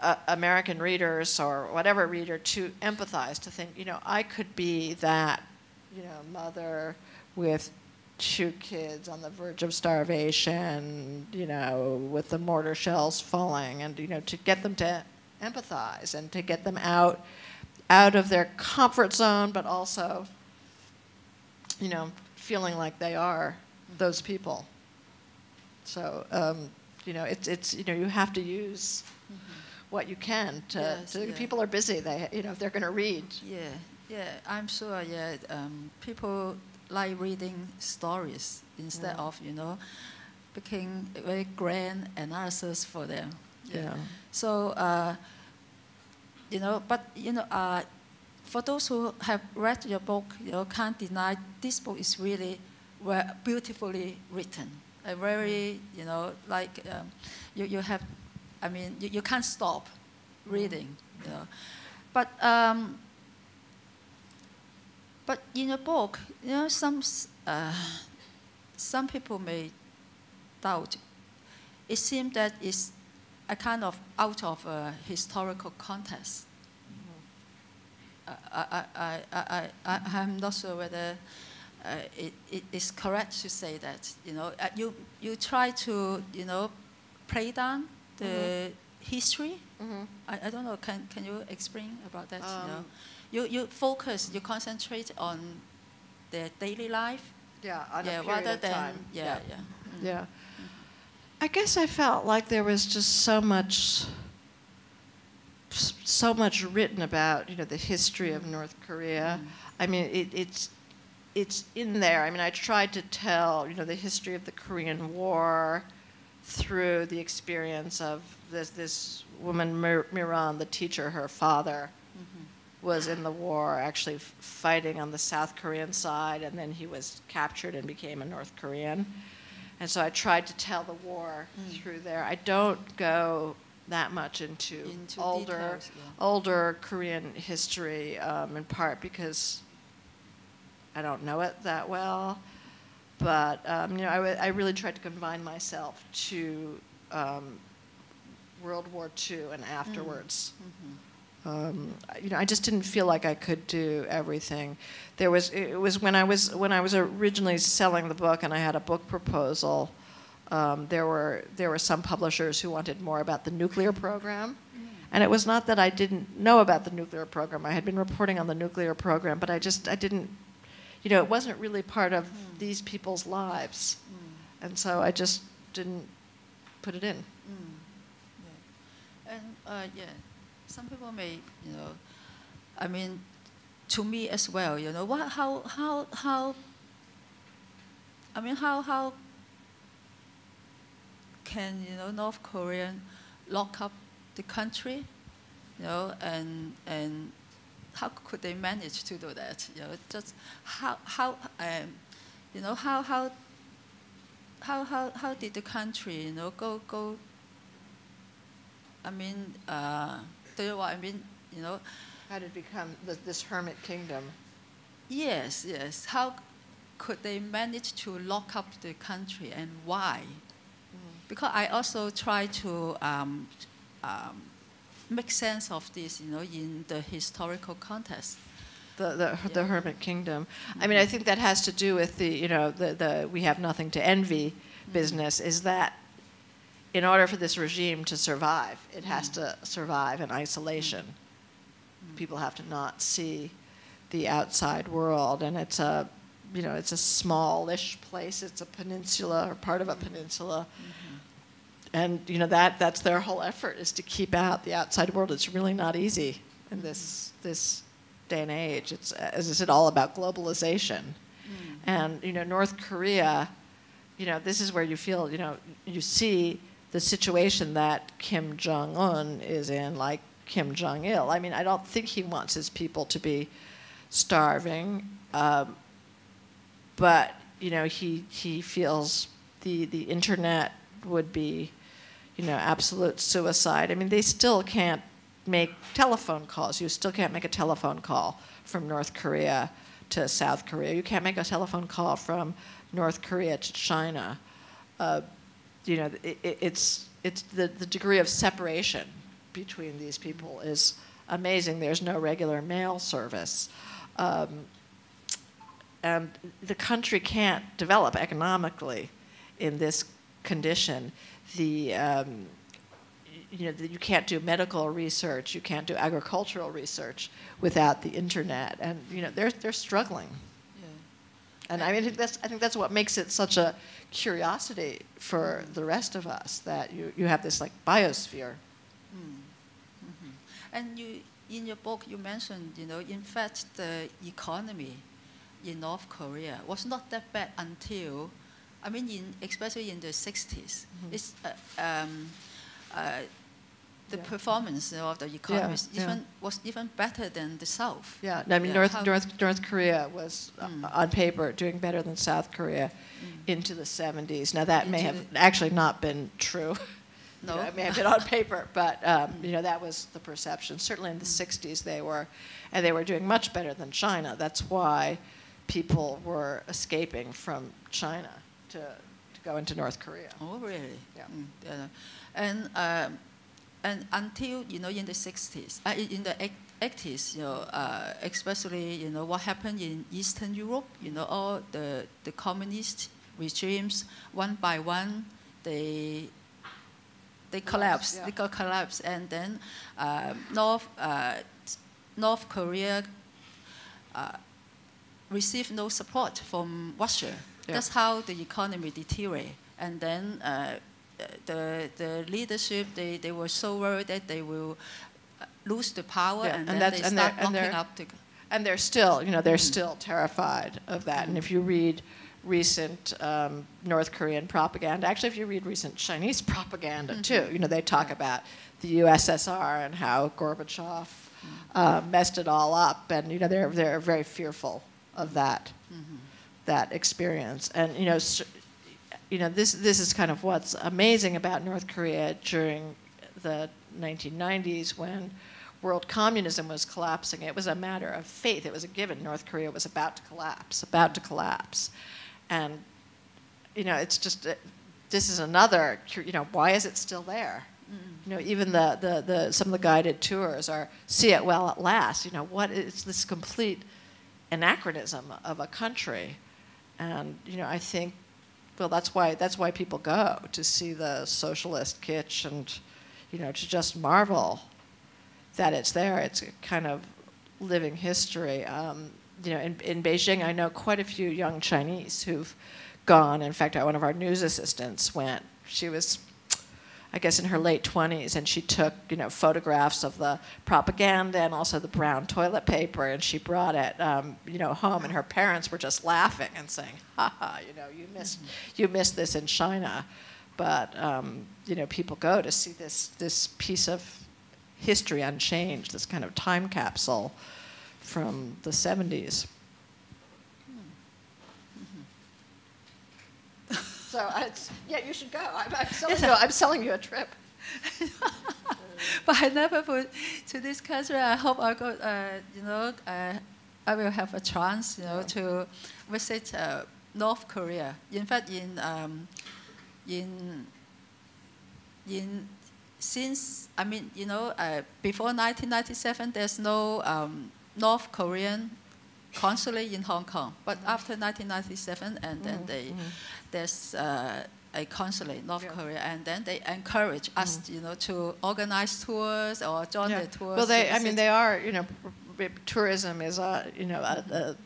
uh, American readers or whatever reader to empathize, to think, you know, I could be that, you know, mother with two kids on the verge of starvation, you know, with the mortar shells falling, and you know, to get them to empathize and to get them out out of their comfort zone, but also, you know, feeling like they are those people. So, um, you know, it's it's you know, you have to use what you can to, Yes, to yeah. people are busy they you know if they're going to read Yeah, yeah, I'm sure. Yeah, um, people like reading stories instead Yeah. of you know, making very grand analysis for them. Yeah. So, uh, you know, but you know, uh, for those who have read your book, you know, can't deny this book is really well, beautifully written. A very, you know, like um, you, you have, I mean, you, you can't stop reading, you know. But um, but in your book, you know, some uh, some people may doubt. It seems that it's a kind of out of a historical context. I, I, I, I, I, I'm not sure whether uh, it, it is correct to say that. You know, uh, you, you try to, you know, play down the history. Mhm. I, I don't know, can, can you explain about that? you, know? Um, you, you focus, you concentrate on their daily life. yeah on yeah, a period rather of than, time. yeah, yeah. Mm. yeah i guess i felt like there was just so much so much written about you know the history of north korea. Mm-hmm. I mean it, it's it's in there. I mean i tried to tell you know the history of the korean war through the experience of this this woman Mir- miran the teacher her father mm-hmm. was in the war, actually fighting on the South Korean side, and then he was captured and became a North Korean. And so I tried to tell the war through there. I don't go that much into, Into older, details, yeah. older Korean history, um, in part because I don't know it that well. But um, you know, I, w- I really tried to confine myself to um, World War II and afterwards um, you know, I just didn't feel like I could do everything. There was it was when I was when I was originally selling the book and I had a book proposal. Um, there were there were some publishers who wanted more about the nuclear program, and it was not that I didn't know about the nuclear program. I had been reporting on the nuclear program, but I just I didn't, you know, it wasn't really part of these people's lives, and so I just didn't put it in. Yeah. And uh, yeah, some people may, you know, I mean, to me as well, you know, what, how, how, how, I mean, how, how can, you know, North Korean lock up the country, you know, and, and how could they manage to do that? You know, just how, how, um, you know, how, how, how, how, how did the country, you know, go, go I mean, uh, do you know what I mean? You know, How did it become th- this hermit kingdom? yes, yes. How could they manage to lock up the country and why? Because I also try to um, um, make sense of this, you know, in the historical context. the, the, the hermit kingdom. I mean, I think that has to do with the, you know, the, the we have nothing to envy business is that in order for this regime to survive, it has mm. to survive in isolation. Mm. People have to not see the outside world. And it's a, you know, it's a smallish place. It's a peninsula or part of a mm-hmm. peninsula. Mm-hmm. And you know that that's their whole effort is to keep out the outside world. It's really not easy in mm-hmm. this this day and age. It's as I said, all about globalization. Mm. And you know, North Korea, you know, this is where you feel, you know, you see the situation that Kim Jong Un is in, like Kim Jong Il. I mean, I don't think he wants his people to be starving, um, but you know, he he feels the the internet would be, you know, absolute suicide. I mean, they still can't make telephone calls. You still can't make a telephone call from North Korea to South Korea. You can't make a telephone call from North Korea to China. Uh, you know, it, it's it's the, the degree of separation between these people is amazing. There's no regular mail service. Um, and the country can't develop economically in this condition. The um, you know, you can't do medical research, you can't do agricultural research without the internet, and you know they're they're struggling. And I mean, I think that's I think that's what makes it such a curiosity for the rest of us that you, you have this like biosphere. And you, in your book, you mentioned, you know, in fact, the economy in North Korea was not that bad until, I mean, in, especially in the 60s. It's, uh, um, uh, the Yeah. performance of the economy yeah. even, was even better than the South. Yeah, I mean, Yeah, North, North, North Korea was, uh, Mm. on paper, doing better than South Korea into the 70s. Now, that may have actually not been true. You No? know, it may have been on paper, but, um, you know, that was the perception. Certainly in the 60s, they were, and they were doing much better than China. That's why people were escaping from China to, to go into North Korea. Oh, really? Yeah. Mm, yeah. And um, and until you know in the 60s, uh, in the 80s, you know, uh, especially you know what happened in Eastern Europe, you know, all the the communist regimes one by one they they collapse, yeah. they got collapse, and then uh, North uh, North Korea uh, received no support from Russia. Yeah. That's how the economy deteriorated. And then uh, the, the leadership, they, they were so worried that they will uh, lose the power Yeah, and, and then that's- they and they're- start and locking they're- up the... And they're still, you know, they're Mm. still terrified of that. And if you read recent um, North Korean propaganda, actually, if you read recent Chinese propaganda Mm-hmm. too, you know, they talk about the USSR and how Gorbachev Mm-hmm. uh, messed it all up, and you know, they're they're very fearful of that Mm-hmm. that experience. And you know, you know, this this is kind of what's amazing about North Korea during the 1990s when world communism was collapsing. It was a matter of faith. It was a given. North Korea was about to collapse, about to collapse, and you know, it's just uh, this is another. You know, why is it still there? You know, even the, the, the some of the guided tours are see it well at last. You know, what is this complete anachronism of a country? And you know, I think, well, that's why that's why people go to see the socialist kitsch and, you know, to just marvel that it's there. It's a kind of living history. Um, you know, in, in Beijing, I know quite a few young Chinese who've gone. In fact, one of our news assistants went. She was, I guess, in her late 20s, and she took, you know, photographs of the propaganda and also the brown toilet paper, and she brought it, um, you know, home. And her parents were just laughing and saying, "Ha ha, you know, you missed, you missed this in China." But um, you know, people go to see this this piece of history unchanged, this kind of time capsule from the 70s. So I, yeah, you should go. I'm, I'm, selling you, I'm selling you a trip. But I never put to this country. I hope I go, uh, you know, uh, I will have a chance, you know, Yeah. to visit uh, North Korea. In fact, in um, in in since I mean, you know, uh, before 1997, there's no um, North Korean consulate in Hong Kong. But after 1997, and then Mhm, they mhm. there's uh, a consulate in North Yeah. Korea, and then they encourage us, you know, to organize tours or join Yeah. the tours. Well, they, I mean, they are, you know, tourism is a, you know, a, a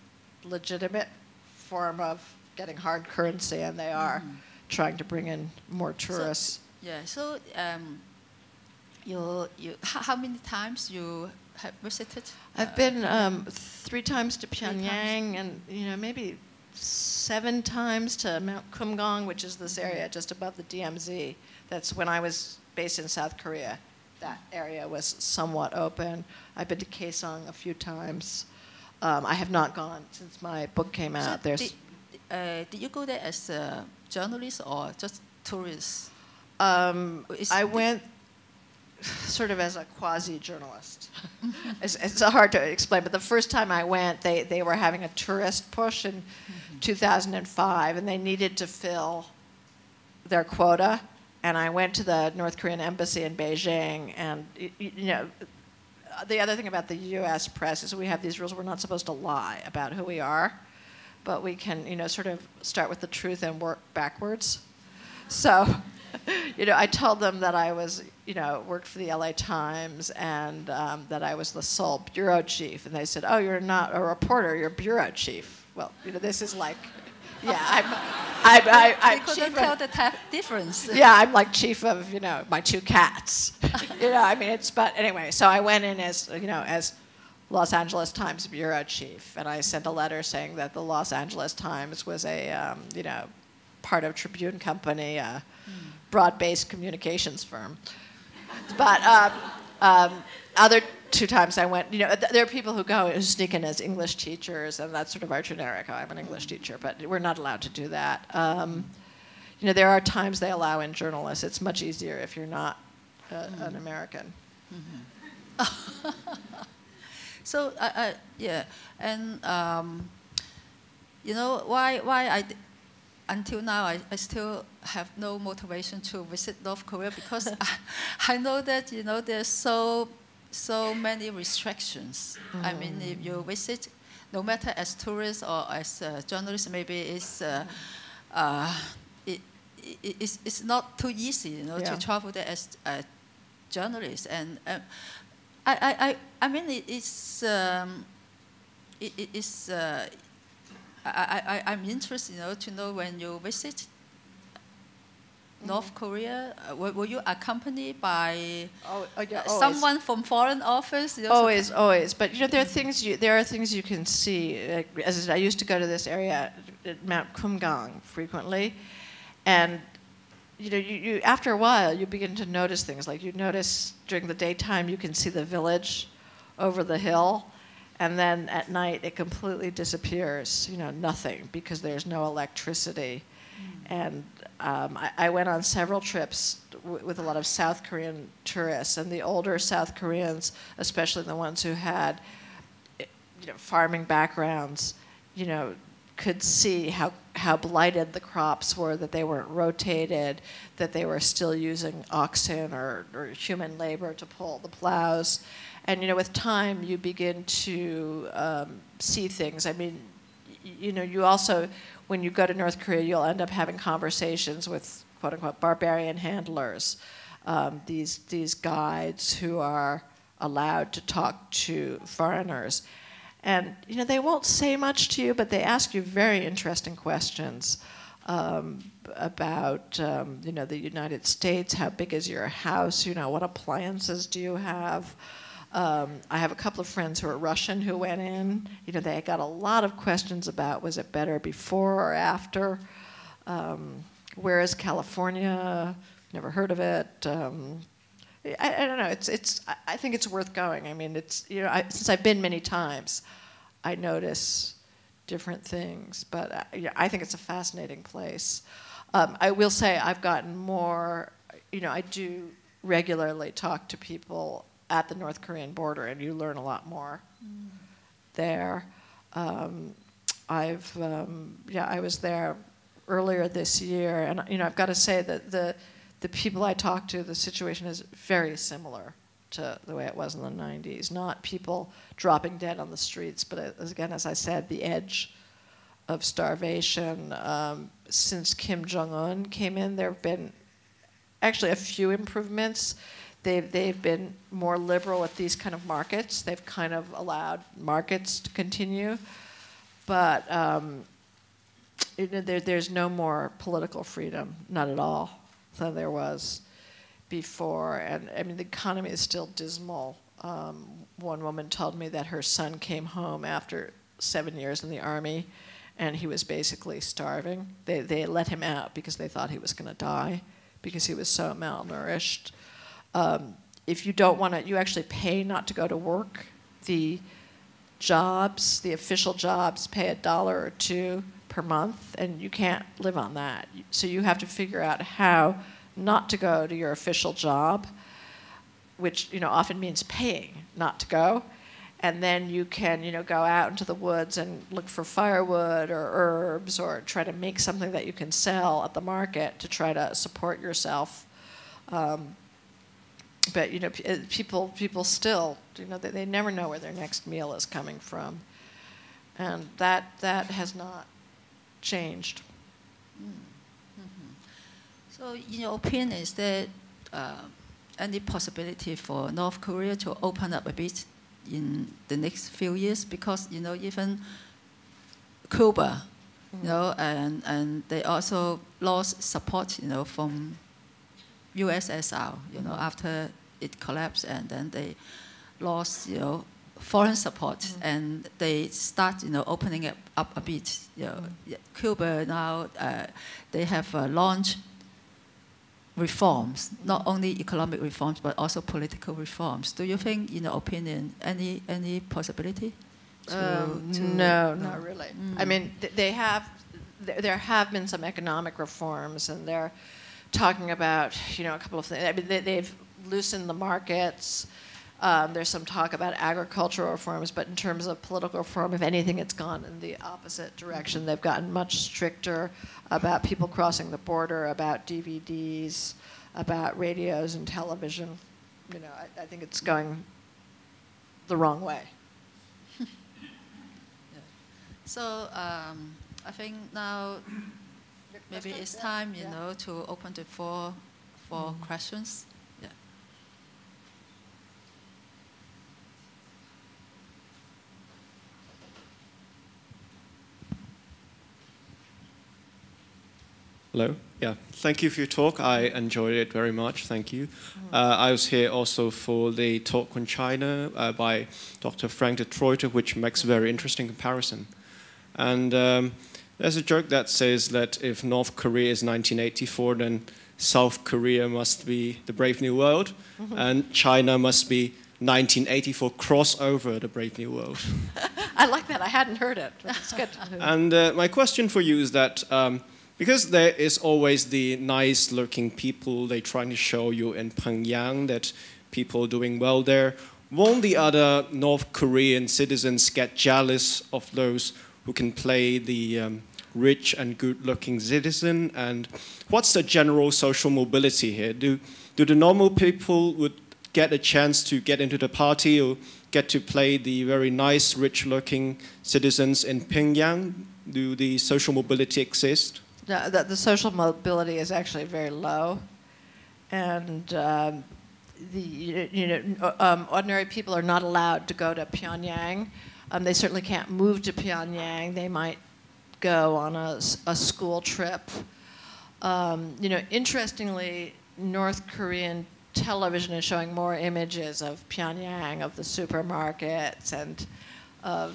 legitimate form of getting hard currency, and they are trying to bring in more tourists. Yeah. So um, you you how, how many times you have visited? I've uh, been um, three times to times. Pyongyang, and you know maybe seven times to Mount Kumgang, which is this area just above the DMZ. That's when I was based in South Korea. That area was somewhat open. I've been to Kaesong a few times. Um, I have not gone since my book came so out. There's did, uh, did you go there as a journalist or just tourist? Um, I went sort of as a quasi journalist. it's, it's hard to explain, but the first time I went, they, they were having a tourist push in mm-hmm. 2005, and they needed to fill their quota. And I went to the North Korean embassy in Beijing, and you know, the other thing about the U.S. press is we have these rules. We're not supposed to lie about who we are, but we can, you know, sort of start with the truth and work backwards. So, you know, I told them that I was, you know, worked for the LA Times and um, that I was the Seoul bureau chief. And they said, "Oh, you're not a reporter. You're bureau chief." Well, you know, this is like, yeah, I'm, I'm, I, I'm they couldn't chief of- tell the difference. yeah, I'm like chief of you know my two cats. you know, I mean it's but anyway. So I went in as you know as Los Angeles Times bureau chief, and I sent a letter saying that the Los Angeles Times was a um, you know part of Tribune Company, a broad-based communications firm. But um, um, other two times I went, you know, th- there are people who go who sneak in as English teachers, and that's sort of our generic. "Oh, I'm an English teacher, but we're not allowed to do that. Um, you know, there are times they allow in journalists. It's much easier if you're not uh, an American. So uh, uh, yeah, and um, you know why why I until now I, I still have no motivation to visit North Korea because I, I know that you know there's so so many restrictions. I mean, if you visit, no matter as tourist or as a journalist, maybe it's uh, uh, it, it, it's, it's not too easy, you know, Yeah. to travel there as a journalist and. Uh, I, I, I, I mean, it, it's, um, it, it is, uh, I, I, I- I'm interested, you know, to know when you visit North Korea, uh, were, were you accompanied by Oh, oh yeah, uh, someone from foreign office? You Always, always. But you know, there are things you there are things you can see. Like, As I used to go to this area at Mount Kumgang frequently, and you know, you, you after a while you begin to notice things. Like you notice during the daytime you can see the village over the hill, and then at night it completely disappears. You know, nothing because there's no electricity. And um, I, I went on several trips w- with a lot of South Korean tourists, and the older South Koreans, especially the ones who had, eh, you know, farming backgrounds, you know, could see how how blighted the crops were, that they weren't rotated, that they were still using oxen or, or human labor to pull the plows. And you know, with time, you begin to um, see things. I mean, you know, you also, when you go to North Korea, you'll end up having conversations with quote unquote barbarian handlers, um, these these guides who are allowed to talk to foreigners. And you know they won't say much to you, but they ask you very interesting questions um, about um, you know the United States. How big is your house? You know what appliances do you have? Um, I have a couple of friends who are Russian who went in. You know they got a lot of questions about was it better before or after? Um, where is California? Never heard of it. Um, I, I don't know. It's it's. I- think it's worth going. I mean, it's you know, I, since I've been many times, I notice different things. But uh, I think it's a fascinating place. Um, I will say I've gotten more. You know, I do regularly talk to people at the North Korean border, and you learn a lot more there. Um, I've um, yeah, I was there earlier this year, and you know, I've got to say that the the people I talked to, the situation is very similar to the way it was in the 90s. Not people dropping dead on the streets, but uh, as, again, as I said, the edge of starvation. Um, since Kim Jong Un came in, there have been actually a few improvements. They've, they've been more liberal with these kind of markets. They've kind of allowed markets to continue. But um, there, there's no more political freedom, not at all, than there was before. And I mean, the economy is still dismal. Um, one woman told me that her son came home after seven years in the army and he was basically starving. They, they let him out because they thought he was going to die because he was so malnourished. Um, if you don't want to, you actually pay not to go to work. The jobs, the official jobs, pay a dollar or two per month, and you can't live on that. So you have to figure out how not to go to your official job, which you know often means paying not to go, and then you can you know go out into the woods and look for firewood or herbs or try to make something that you can sell at the market to try to support yourself. Um, but you know, uh, people people still you know they, they never know where their next meal is coming from, and that that has not changed. Mm-hmm. So, in your opinion, is there uh, any possibility for North Korea to open up a bit in the next few years? Because you know, even Cuba, mm. you know, and and they also lost support, you know, from USSR, you know, after it collapsed, and then they lost, you know, foreign support, mm. and they start, you know, opening it up a bit. You know, mm. Cuba now uh, they have uh, launched reforms, not only economic reforms but also political reforms. Do you think, in your opinion, any any possibility? To, um, to no, no, not really. Mm. I mean, th they have. Th there have been some economic reforms, and they're talking about, you know, a couple of things. I mean, they, they've loosened the markets. Um, there's some talk about agricultural reforms, but in terms of political reform, if anything, it's gone in the opposite direction. They've gotten much stricter about people crossing the border, about DVDs, about radios and television. You know, I, I think it's going the wrong way. yeah. So um, I think now maybe it's time, you yeah. know, to open the floor for mm. questions. Hello. Yeah. Thank you for your talk. I enjoyed it very much. Thank you. Uh, I was here also for the talk on China uh, by Dr. Frank Dikötter, which makes a very interesting comparison. And um, there's a joke that says that if North Korea is 1984, then South Korea must be the Brave New World, mm -hmm. and China must be 1984 crossover the Brave New World. I like that. I hadn't heard it. It's good. and uh, my question for you is that. Um, because there is always the nice looking people they trying to show you in Pyongyang that people doing well there. Won't the other North Korean citizens get jealous of those who can play the um, rich and good looking citizen? And what's the general social mobility here? Do, do the normal people would get a chance to get into the party or get to play the very nice, rich looking citizens in Pyongyang? Do the social mobility exist? No, the, the social mobility is actually very low, and um, the you know um, ordinary people are not allowed to go to Pyongyang. Um, they certainly can't move to Pyongyang. They might go on a, a school trip. Um, you know, interestingly, North Korean television is showing more images of Pyongyang, of the supermarkets, and uh,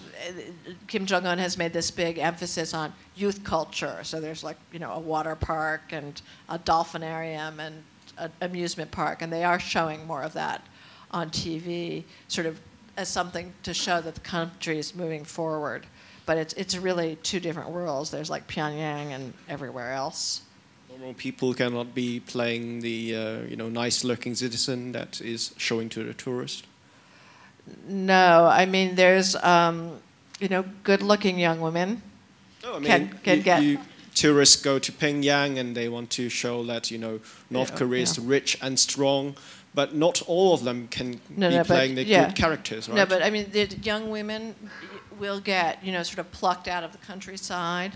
Kim Jong Un has made this big emphasis on youth culture. So there's like you know a water park and a dolphinarium and an amusement park, and they are showing more of that on TV, sort of as something to show that the country is moving forward. But it's it's really two different worlds. There's like Pyongyang and everywhere else. Normal people cannot be playing the uh, you know nice-looking citizen that is showing to the tourist. No, I mean there's um, you know good-looking young women. No, I mean can, can you, get. You, tourists go to Pyongyang and they want to show that you know North yeah, Korea is yeah. rich and strong, but not all of them can no, be no, playing but, the yeah. good characters, right? No, but I mean the young women will get you know sort of plucked out of the countryside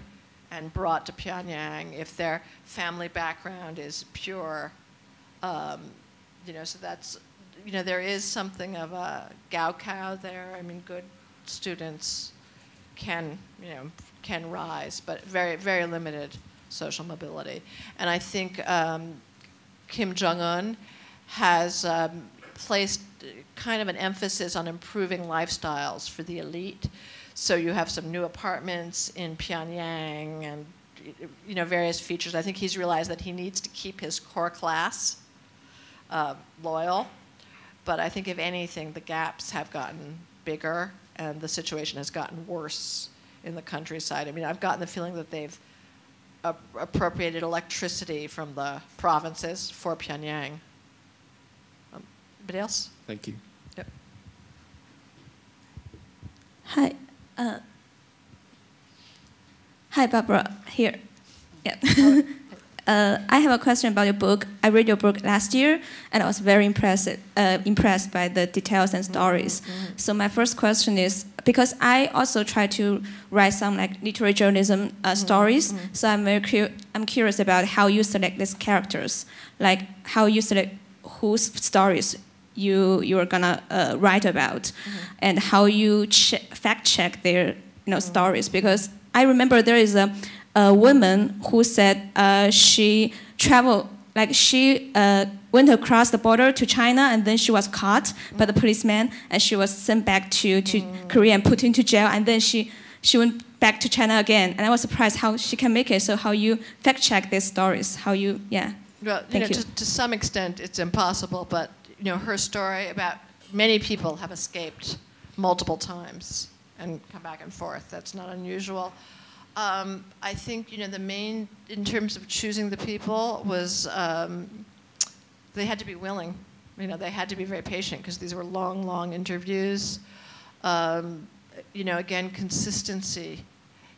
and brought to Pyongyang if their family background is pure. Um, you know, so that's you know, there is something of a Gaokao there. I mean, good students can, you know, can rise, but very, very limited social mobility. And I think um, Kim Jong Un has um, placed kind of an emphasis on improving lifestyles for the elite. So you have some new apartments in Pyongyang and you know various features. I think he's realized that he needs to keep his core class uh, loyal. But I think if anything, the gaps have gotten bigger and the situation has gotten worse in the countryside. I mean, I've gotten the feeling that they've appropriated electricity from the provinces for Pyongyang. Anybody else? Thank you. Yep. Hi. Uh, hi, Barbara. Here. Yeah. uh, I have a question about your book. I read your book last year, and I was very impressed uh, impressed by the details and stories. Mm -hmm. So my first question is because I also try to write some like literary journalism uh, mm-hmm. stories. Mm -hmm. So I'm very cu I'm curious about how you select these characters, like how you select whose stories you you're gonna uh, write about, mm -hmm. and how you fact check their you know mm-hmm. stories. Because I remember there is a, a woman who said uh, she traveled like she uh, went across the border to China and then she was caught by the policeman and she was sent back to, to mm. Korea and put into jail and then she, she went back to China again and I was surprised how she can make it. So how you fact check these stories, how you, yeah. Well, you know, you. To, to some extent it's impossible, but you know, her story about many people have escaped multiple times and come back and forth. That's not unusual. Um, I think you know the main in terms of choosing the people was um, they had to be willing. You know, they had to be very patient because these were long, long interviews. Um, you know, again, consistency.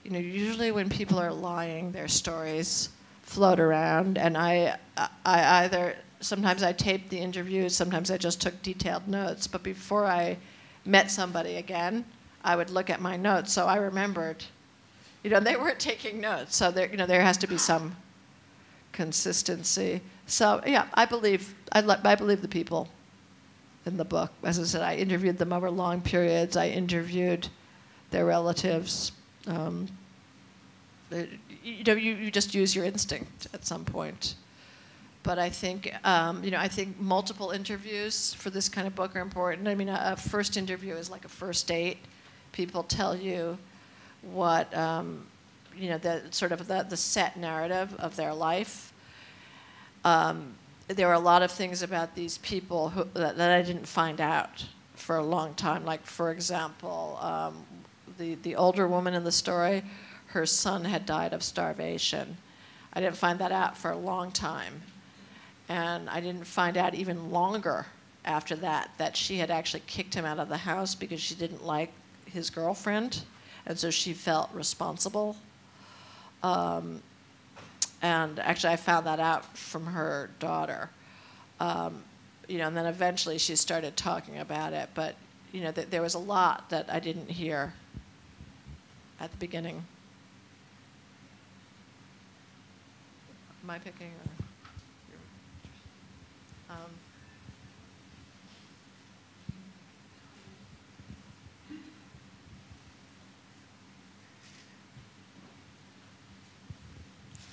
You know, usually when people are lying, their stories float around, and I, I either sometimes I taped the interviews, sometimes I just took detailed notes. But before I met somebody again, I would look at my notes, so I remembered you know, they weren't taking notes. So there, you know, there has to be some consistency. So yeah, I believe I, I believe the people in the book. As I said, I interviewed them over long periods. I interviewed their relatives. Um, you know, you, you just use your instinct at some point. But I think, um, you know, I think multiple interviews for this kind of book are important. I mean, a, a first interview is like a first date. People tell you what um, you know the sort of the, the set narrative of their life. Um, there were a lot of things about these people who, that, that, I didn't find out for a long time. Like for example, um, the the older woman in the story, her son had died of starvation. I didn't find that out for a long time, and I didn't find out even longer after that that she had actually kicked him out of the house because she didn't like his girlfriend and so she felt responsible. Um, and actually, I found that out from her daughter. Um, you know, and then eventually she started talking about it, but you know, th- there was a lot that I didn't hear at the beginning. Am I picking? Or, um,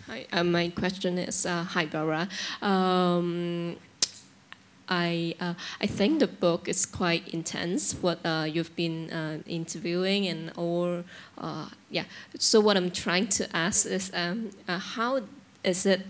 Hi, uh, my question is, uh, hi, Bara. Um, I uh, I think the book is quite intense. What uh, you've been uh, interviewing and all, uh, yeah. So what I'm trying to ask is, um, uh, how is it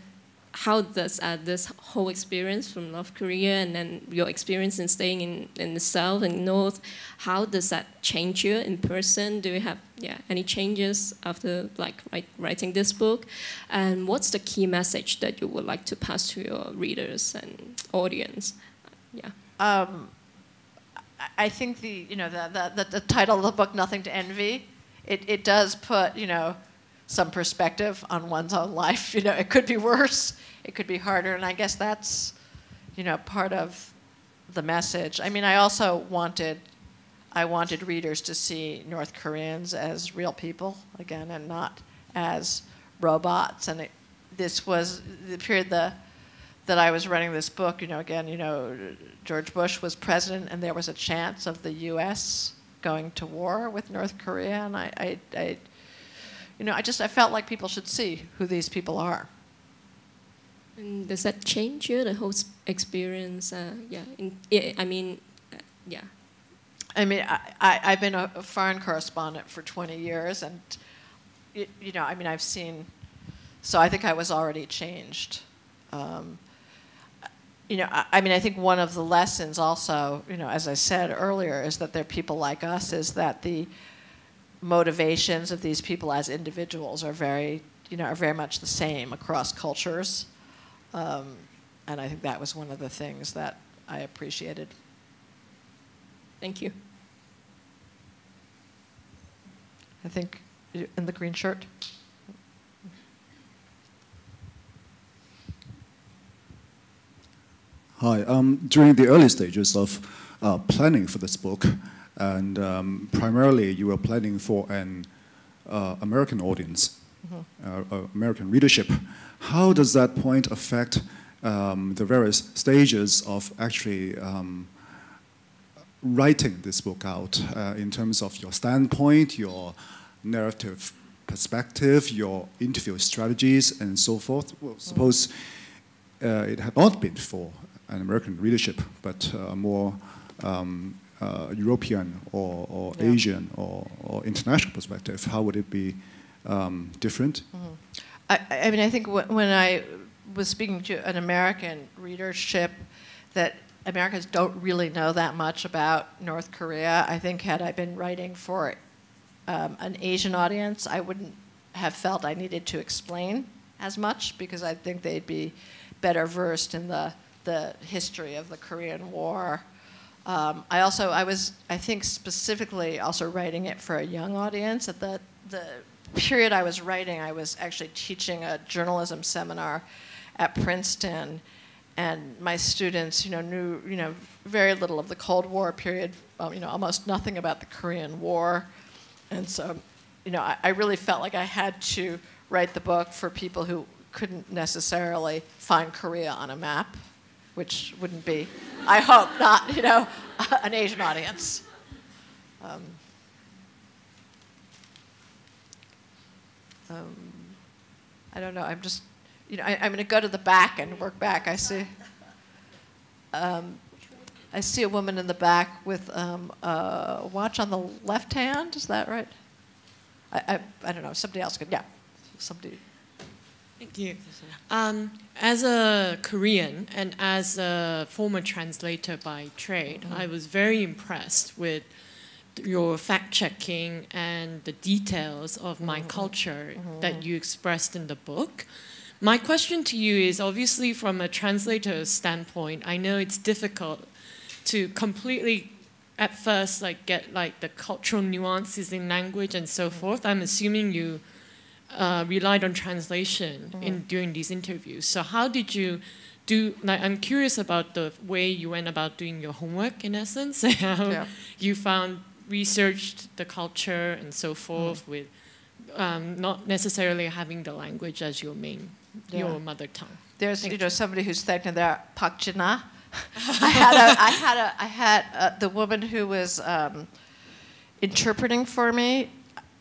how does uh, this whole experience from North Korea and then your experience in staying in, in the South and North, how does that change you in person? Do you have yeah any changes after like write, writing this book? And what's the key message that you would like to pass to your readers and audience? Yeah. Um, I think the you know the, the, the title of the book, Nothing to Envy, it, it does put you know some perspective on one's own life. You know, it could be worse, it could be harder, and I guess that's, you know, part of the message. I mean, I also wanted, I wanted readers to see North Koreans as real people again, and not as robots. And it, this was the period the, that I was running this book. You know, again, you know, George Bush was president, and there was a chance of the U.S going to war with North Korea, and I, I, I you know, I just I felt like people should see who these people are. And does that change you, the whole experience? Uh, yeah, in, yeah, I mean, uh, yeah. I mean, I, I, I've been a, a foreign correspondent for 20 years, and, you, you know, I mean, I've seen, so I think I was already changed. Um, you know, I, I mean, I think one of the lessons also, you know, as I said earlier, is that there are people like us, is that the motivations of these people as individuals are very, you know, are very much the same across cultures. Um, and I think that was one of the things that I appreciated. Thank you. I think in the green shirt. Hi. Um, during the early stages of uh, planning for this book, and um, primarily you were planning for an uh, American audience, uh, uh, American readership. How does that point affect um, the various stages of actually um, writing this book out uh, in terms of your standpoint, your narrative perspective, your interview strategies, and so forth? Well, suppose uh, it had not been for an American readership, but uh, more um, uh, European or, or Yeah. Asian or, or international perspective, how would it be um, different? I, I mean, I think wh- when I was speaking to an American readership, that Americans don't really know that much about North Korea. I think had I been writing for um, an Asian audience, I wouldn't have felt I needed to explain as much because I think they'd be better versed in the, the history of the Korean War. Um, I also, I was, I think specifically also writing it for a young audience. At the, the period I was writing, I was actually teaching a journalism seminar at Princeton, and my students, you know, knew, you know, very little of the Cold War period, um, you know, almost nothing about the Korean War, and so, you know, I, I really felt like I had to write the book for people who couldn't necessarily find Korea on a map, which wouldn't be, I hope, not, you know, an Asian audience. Um, um, I don't know. I'm just, you know, I, I'm going to go to the back and work back. I see. Um, I see a woman in the back with um, a watch on the left hand. Is that right? I, I, I don't know. Somebody else could. Yeah, somebody. Thank you. Um, as a Korean and as a former translator by trade, mm-hmm. I was very impressed with your fact checking and the details of my mm-hmm. culture mm-hmm. that you expressed in the book. My question to you is obviously from a translator's standpoint, I know it's difficult to completely at first like get like the cultural nuances in language and so forth. I'm assuming you uh, relied on translation in during these interviews. So how did you do? Like, I'm curious about the way you went about doing your homework, in essence, how Yeah. you found researched the culture and so forth with um, not necessarily having the language as your main Yeah. your mother tongue. There's Thank you know somebody who's thanked there, Pak Jina. I had a, I had a, I had uh the woman who was um, interpreting for me.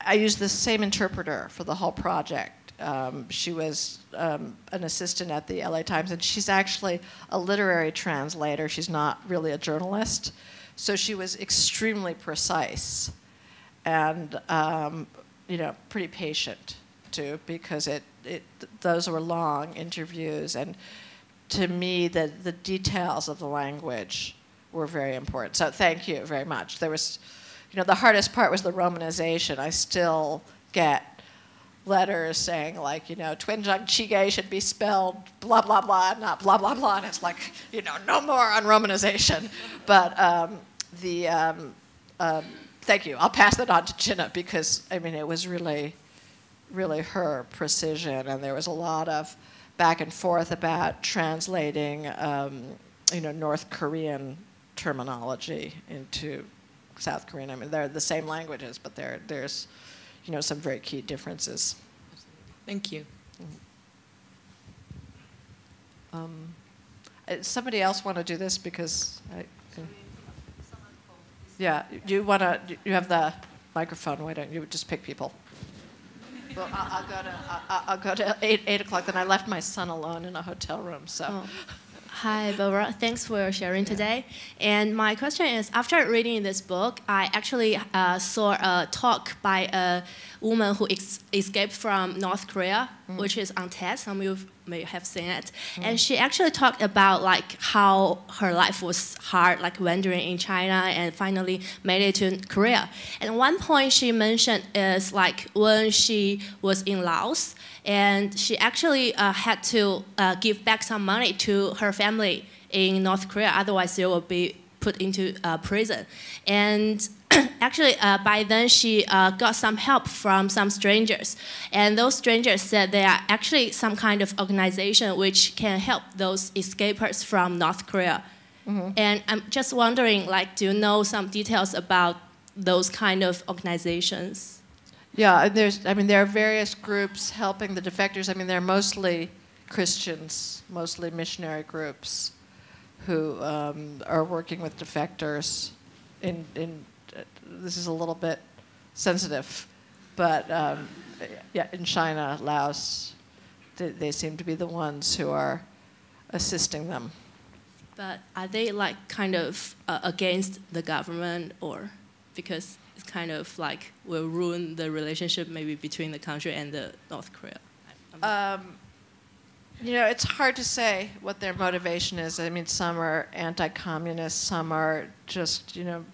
I used the same interpreter for the whole project. Um, she was um, an assistant at the LA Times, and she's actually a literary translator. She's not really a journalist, so she was extremely precise and um, you know pretty patient too because it, it those were long interviews and to me the, the details of the language were very important so thank you very much there was you know the hardest part was the romanization. I still get letters saying like you know twinjung chige should be spelled blah blah blah not blah blah blah. And it's like you know no more on romanization. But um, the um, um, thank you. I'll pass that on to Jenna because i mean it was really really her precision. And there was a lot of back and forth about translating um, you know north korean terminology into south korean i mean they're the same languages but there there's you know some very key differences Thank you. um, uh, somebody else want to do this because I, yeah Yeah, you want to, you have the microphone, why don't you just pick people? Well, I'll, I'll go to, I'll, I'll go to eight, eight o'clock, then I left my son alone in a hotel room, so. Oh. Hi, Barbara. Thanks for sharing today. And my question is after reading this book, I actually uh, saw a talk by a woman who ex escaped from North Korea, mm. which is on TED. Some of you may have seen it. Mm. And she actually talked about like how her life was hard, like wandering in China and finally made it to Korea. And one point she mentioned is like when she was in Laos, and she actually uh, had to uh, give back some money to her family in North Korea. Otherwise, they would be put into uh, prison. And actually, uh, by then, she uh, got some help from some strangers. And those strangers said they are actually some kind of organization which can help those escapers from North Korea. Mm-hmm. And I'm just wondering, like, do you know some details about those kind of organizations? Yeah, and there's, I mean, there are various groups helping the defectors. I mean, they're mostly Christians, mostly missionary groups who um, are working with defectors. In, in uh, this is a little bit sensitive, but um, yeah, in China, Laos, they, they seem to be the ones who are assisting them. But are they like kind of uh, against the government or because kind of like will ruin the relationship maybe between the country and the North Korea? Um, you know, it's hard to say what their motivation is. I mean, some are anti-communist, some are just, you know,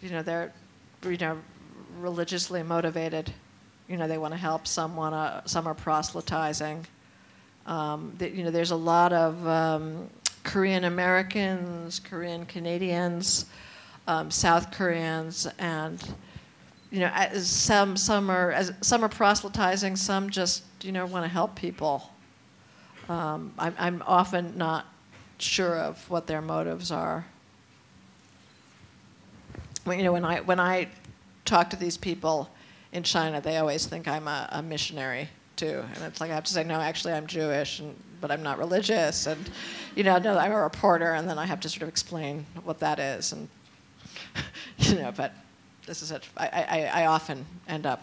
you know, they're, you know, religiously motivated. You know, they want to help. Some want to. Some are proselytizing. Um, the, you know, there's a lot of um, Korean Americans, Korean Canadians um, South Koreans, and you know, some some are as, some are proselytizing, some just you know want to help people. Um, I'm, I'm often not sure of what their motives are. When, you know, when I when I talk to these people in China, they always think I'm a, a missionary too, and it's like I have to say, no, actually, I'm Jewish, and, but I'm not religious, and you know, no, I'm a reporter, and then I have to sort of explain what that is, and you know, but this is it. I, I, I often end up,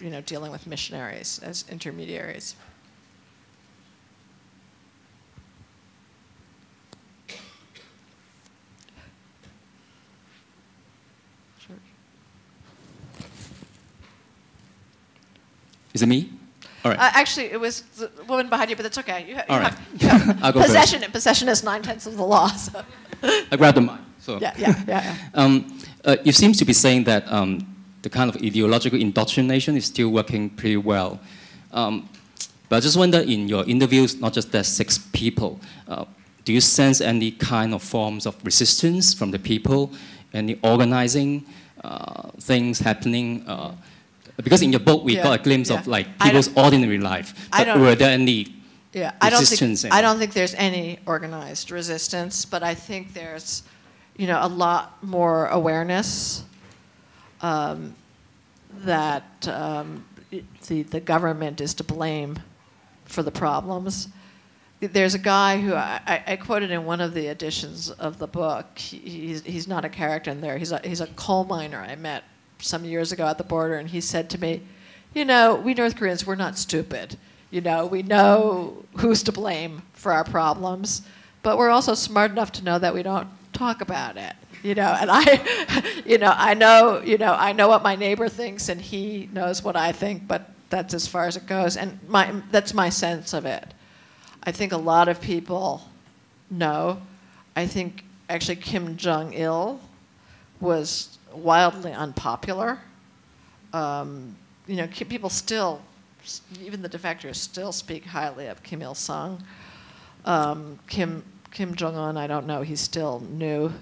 you know, dealing with missionaries as intermediaries. Is it me? All right. Uh, actually, it was the woman behind you, but that's okay. You, you right. have, you have I'll go possession, first. and possession is nine tenths of the law. So. I grabbed the mic. So. Yeah, yeah, yeah. yeah. Um, uh, you seem to be saying that um, the kind of ideological indoctrination is still working pretty well. Um, but I just wonder, in your interviews, not just that six people, uh, do you sense any kind of forms of resistance from the people, any organizing uh, things happening? Uh, because in your book, we Yeah, got a glimpse yeah. of like people's ordinary life. I But don't- were there any Yeah, I don't think I don't think there's any organized resistance, but I think there's, you know, a lot more awareness um, that um, the the government is to blame for the problems. There's a guy who I, I- quoted in one of the editions of the book. He, he's, he's not a character in there. He's a, he's a coal miner I met some years ago at the border, and he said to me, "You know, we North Koreans, we're not stupid. You know, we know who's to blame for our problems, but we're also smart enough to know that we don't talk about it. You know, and I, you know, I know, you know, I know what my neighbor thinks, and he knows what I think, but that's as far as it goes. And my, that's my sense of it. I think a lot of people know. I think actually Kim Jong Il was wildly unpopular. Um, you know, people still, even the defectors, still speak highly of Kim Il Sung. Um, Kim Kim Jong Un, I don't know. He's still new,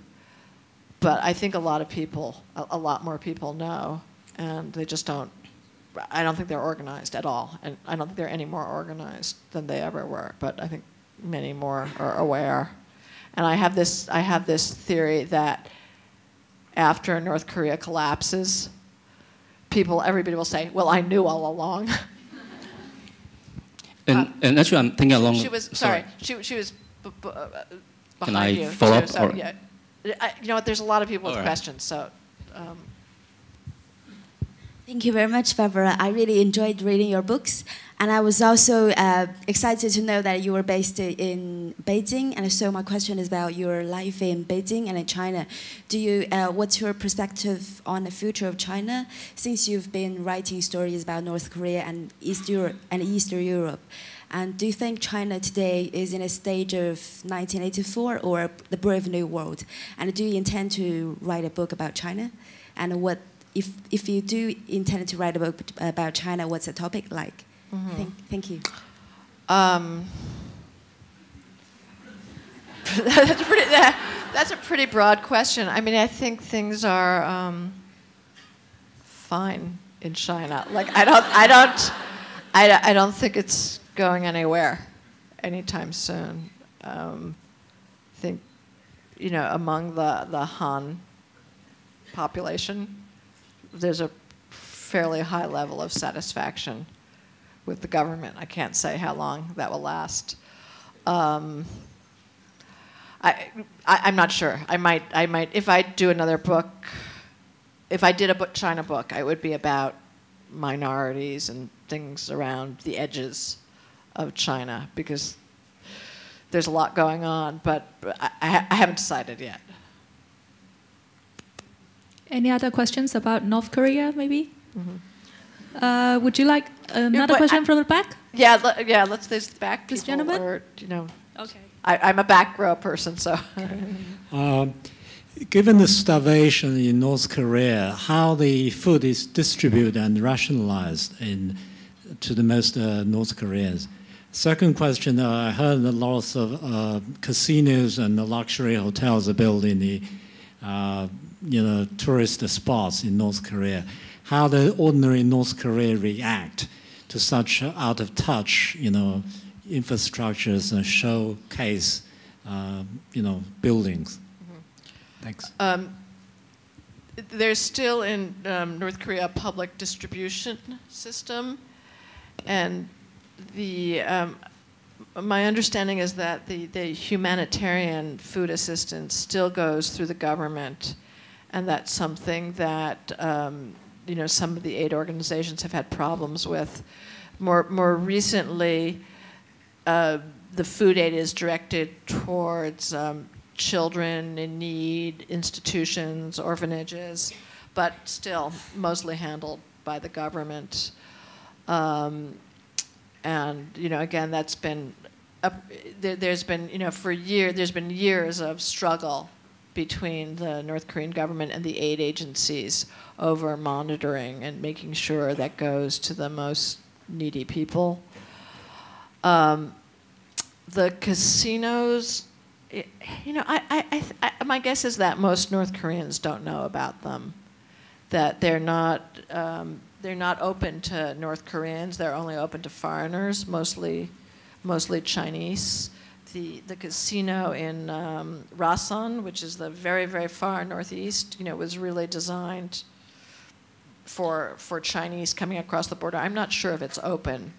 but I think a lot of people, a, a lot more people know, and they just don't. I don't think they're organized at all, and I don't think they're any more organized than they ever were. But I think many more are aware, and I have this. I have this theory that after North Korea collapses, people, everybody will say, "Well, I knew all along." And, and actually, I'm thinking along. she was sorry. She she was Can behind I you. follow too, up, so, or- yeah. I, you know what? There's a lot of people with All right. questions, so. Um, Thank you very much, Barbara. I really enjoyed reading your books. And I was also uh, excited to know that you were based in Beijing. And so my question is about your life in Beijing and in China. Do you, uh, what's your perspective on the future of China since you've been writing stories about North Korea and East Europe and Eastern Europe? And do you think China today is in a stage of 1984 or the brave new world? And do you intend to write a book about China? And what, if, if you do intend to write a book about China, what's the topic like? Thank, thank you. Um, that's, a pretty, that, that's a pretty broad question. I mean, I think things are um, fine in China. Like, I don't, I don't, I, I don't think it's going anywhere anytime soon. Um, I think, you know, among the, the Han population, there's a fairly high level of satisfaction with the government. I can't say how long that will last. Um, I, I, I'm not sure. I might, I might, if I do another book, if I did a book, China book, it would be about minorities and things around the edges of China because there's a lot going on, but I, I I haven't decided yet. Any other questions about North Korea, maybe? Uh, would you like another but question I- from the back? Yeah, le- yeah. Let's this back This people, gentleman? or you know, Okay. I, I'm a back row person, so. Um, Given the starvation in North Korea, how the food is distributed and rationalized in, to the most uh, North Koreans? Second question, uh, I heard that lots of uh, casinos and the luxury hotels are built in the uh, you know, tourist spots in North Korea. How the ordinary North Korea react to such out of touch, you know, infrastructures and showcase, uh, you know, buildings? Thanks. Um, there's still in um, North Korea a public distribution system, and the um, my understanding is that the, the humanitarian food assistance still goes through the government, and that's something that um, you know some of the aid organizations have had problems with. More more recently, uh, the food aid is directed towards um, children in need, institutions, orphanages, but still mostly handled by the government. Um, and you know, again, that's been a, there, there's been you know for years there's been years of struggle between the North Korean government and the aid agencies over monitoring and making sure that goes to the most needy people. Um, the casinos, you know, I, I, I, I, my guess is that most North Koreans don't know about them. That they're not, um, they're not open to North Koreans. They're only open to foreigners, mostly, mostly Chinese. The the casino in um, Rason, which is the very very far northeast, you know, was really designed for for Chinese coming across the border. I'm not sure if it's open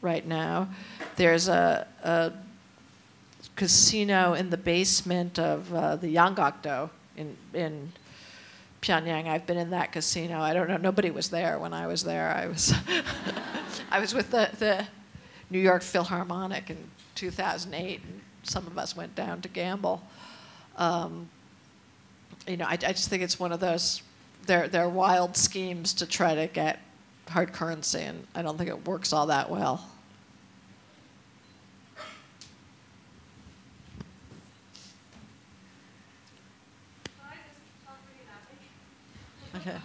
right now. There's a, a casino in the basement of uh, the Yanggakdo in in Pyongyang. I've been in that casino. I don't know. Nobody was there when I was there. I was I was with the, the New York Philharmonic in 2008, and some of us went down to gamble. Um, you know, I, I just think it's one of those. They're, they're wild schemes to try to get hard currency, and I don't think it works all that well. Okay.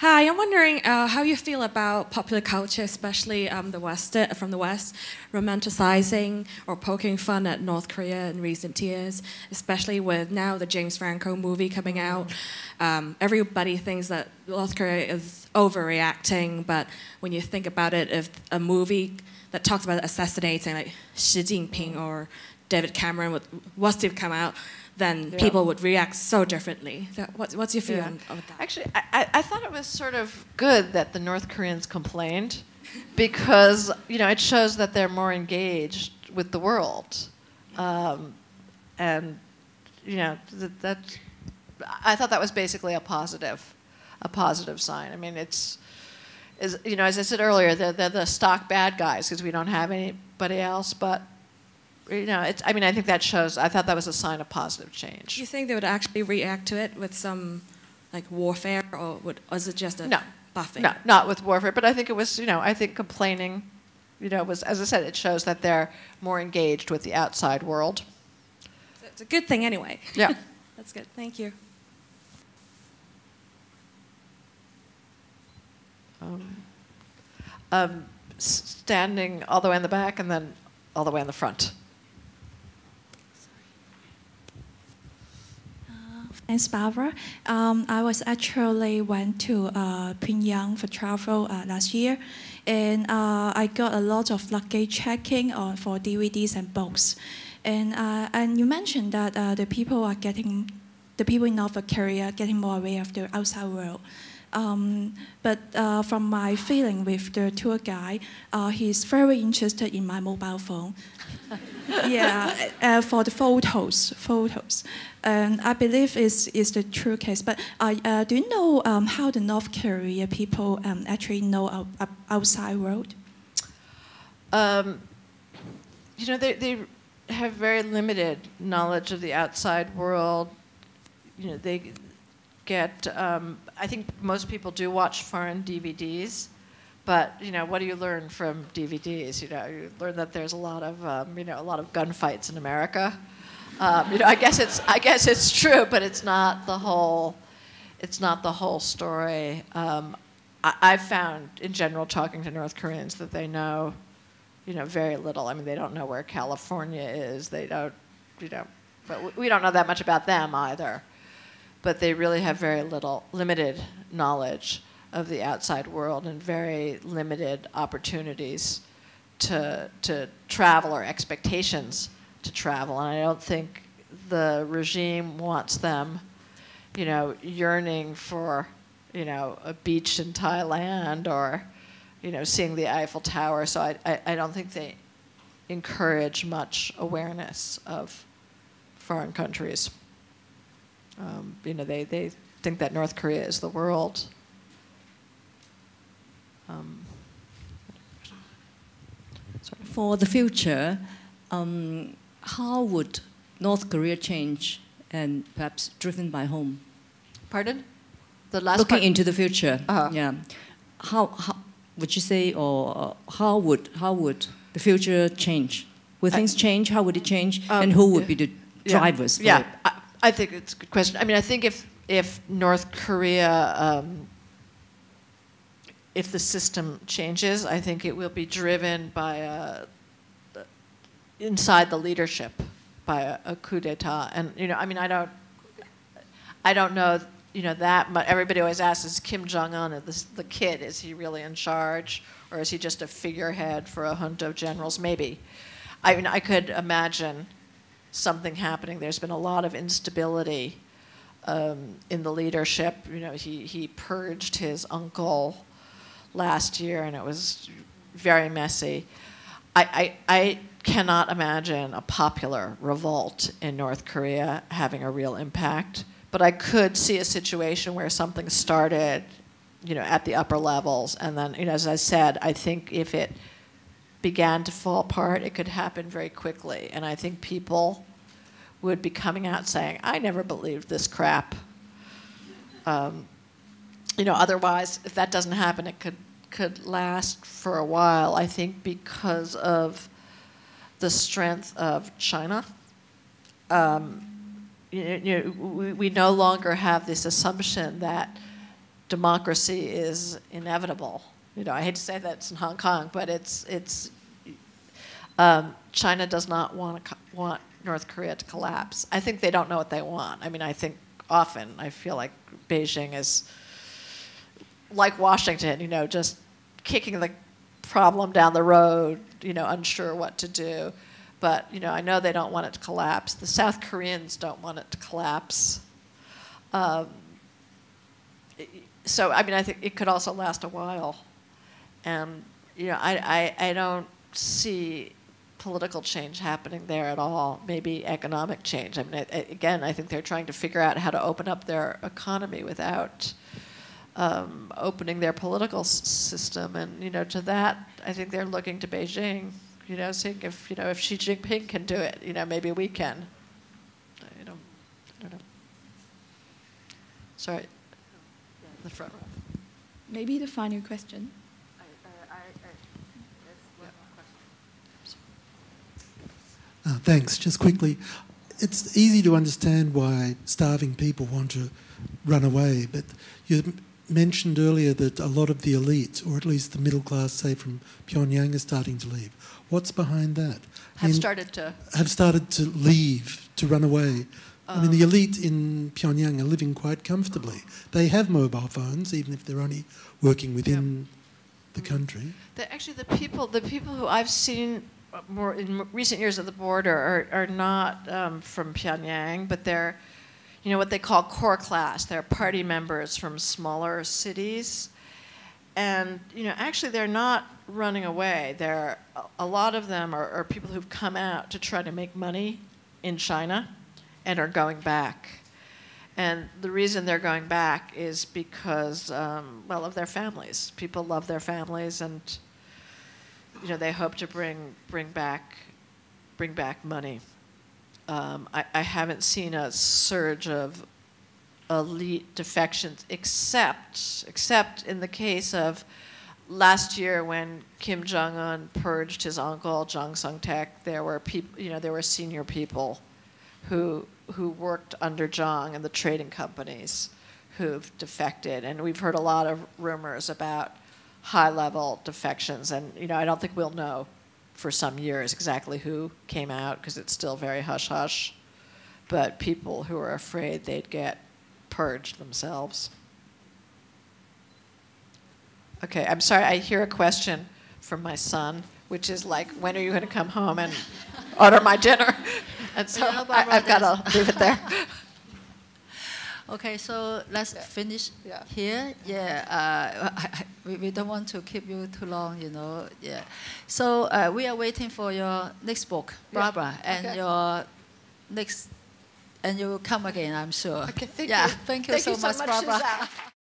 Hi, I'm wondering uh, how you feel about popular culture, especially um, the West, uh, from the West, romanticizing or poking fun at North Korea in recent years, especially with now the James Franco movie coming out. Um, everybody thinks that North Korea is overreacting, but when you think about it, if a movie that talks about assassinating like Xi Jinping or David Cameron would, was to come out, then Yeah. people would react so differently. So what, what's your Yeah. feeling of that? Actually, I, I, I thought it was sort of good that the North Koreans complained because, you know, it shows that they're more engaged with the world. Um, and, you know, that, that I thought that was basically a positive, a positive sign. I mean, it's, is you know, as I said earlier, they're, they're the stock bad guys because we don't have anybody else. But you know, it's, I mean, I think that shows. I thought that was a sign of positive change. Do you think they would actually react to it with some like warfare, or, would, or is it just a no, buffing? No, not with warfare. But I think it was, you know, I think complaining, you know, was as I said, it shows that they're more engaged with the outside world. So it's a good thing anyway. Yeah. That's good. Thank you. Um, um, standing all the way in the back and then all the way in the front. Thanks, Barbara. Um, I was actually went to uh, Pyongyang for travel uh, last year, and uh, I got a lot of luggage checking on for DVDs and books, and uh, and you mentioned that uh, the people are getting, the people in North Korea getting more aware of the outside world. Um, but uh, from my feeling with the tour guide, uh, he's very interested in my mobile phone. yeah, uh, for the photos, photos. And I believe is is the true case. But uh, do you know um, how the North Korea people um, actually know out, outside world? Um, you know, they, they have very limited knowledge of the outside world. You know, they get, um, I think most people do watch foreign DVDs, but, you know, what do you learn from DVDs? You know, you learn that there's a lot of, um, you know, a lot of gunfights in America. Um, you know, I guess it's, I guess it's true, but it's not the whole, it's not the whole story. Um, I, I've found, in general, talking to North Koreans, that they know, you know, very little. I mean, they don't know where California is. They don't, you know, but we don't know that much about them either but they really have very little, limited knowledge of the outside world and very limited opportunities to, to travel or expectations to travel. And I don't think the regime wants them, you know, yearning for, you know, a beach in Thailand or, you know, seeing the Eiffel Tower. So I, I, I don't think they encourage much awareness of foreign countries. Um, you know, they, they think that North Korea is the world. Um, For the future, um, how would North Korea change and perhaps driven by whom? Pardon? The last Looking part? into the future, Uh-huh. yeah. How, how would you say, or uh, how would how would the future change? Will things change? How would it change? Um, and who would be the Yeah. drivers? for Yeah, it? I, I think it's a good question. I mean, I think if if North Korea, um, if the system changes, I think it will be driven by uh, inside the leadership by a, a coup d'état. And you know, I mean, I don't, I don't know, you know, that much. Everybody always asks, is Kim Jong Un the, the kid? Is he really in charge, or is he just a figurehead for a junta of generals? Maybe. I mean, I could imagine something happening. There's been a lot of instability um, in the leadership. You know, he, he purged his uncle last year, and it was very messy. I, I, I cannot imagine a popular revolt in North Korea having a real impact, but I could see a situation where something started, you know, at the upper levels, and then, you know, as I said, I think if it began to fall apart, it could happen very quickly. And I think people would be coming out saying, I never believed this crap. Um, you know, otherwise, if that doesn't happen, it could, could last for a while, I think, because of the strength of China. Um, you know, we, we no longer have this assumption that democracy is inevitable you know, I hate to say that it's in Hong Kong, but it's it's um, China does not want to want North Korea to collapse. I think they don't know what they want. I mean, I think often I feel like Beijing is like Washington, you know, just kicking the problem down the road, you know, unsure what to do. But you know, I know they don't want it to collapse. The South Koreans don't want it to collapse. Um, so I mean, I think it could also last a while. And you know, I, I, I don't see political change happening there at all, maybe economic change. I mean, I, again, I think they're trying to figure out how to open up their economy without um, opening their political s- system. And, you know, to that, I think they're looking to Beijing, you know, seeing if, you know, if Xi Jinping can do it, you know, maybe we can. I don't, I don't know. Sorry, the front row. Maybe the final question. Uh, thanks. Just quickly, it's easy to understand why starving people want to run away, but you m- mentioned earlier that a lot of the elite, or at least the middle class, say from Pyongyang, are starting to leave. What's behind that? Have started to. have started to leave, to run away. I mean, the Um, elite in Pyongyang are living quite comfortably. They have mobile phones, even if they're only working within the country. The, actually, the people, the people who I've seen uh, more in recent years at the border are, are not um, from Pyongyang, but they're, you know, what they call core class. They're party members from smaller cities, and you know, actually, they're not running away. They're a- lot of them are, are people who've come out to try to make money in China, and are going back. And the reason they're going back is because, um, well, of their families. People love their families, and you know they hope to bring bring back bring back money. Um, I, I haven't seen a surge of elite defections, except except in the case of last year when Kim Jong Un purged his uncle Jang Sung Taek. There were people, you know, there were senior people who who worked under Jong and the trading companies who've defected, and we've heard a lot of rumors about high-level defections, and you know I don't think we'll know for some years exactly who came out because it's still very hush-hush, but people who are afraid they'd get purged themselves. Okay, I'm sorry. I hear a question from my son, which is like, when are you going to come home and order my dinner? And so I, I've got to leave it there. Okay, so let's finish here. Yeah, uh, I, I, we, we don't want to keep you too long, you know. Yeah, so uh, we are waiting for your next book, Yeah, Barbara, and okay. your next, and you will come again, I'm sure. Okay, thank yeah, you. thank you Thank so you so much, much, Barbara. Suzanne.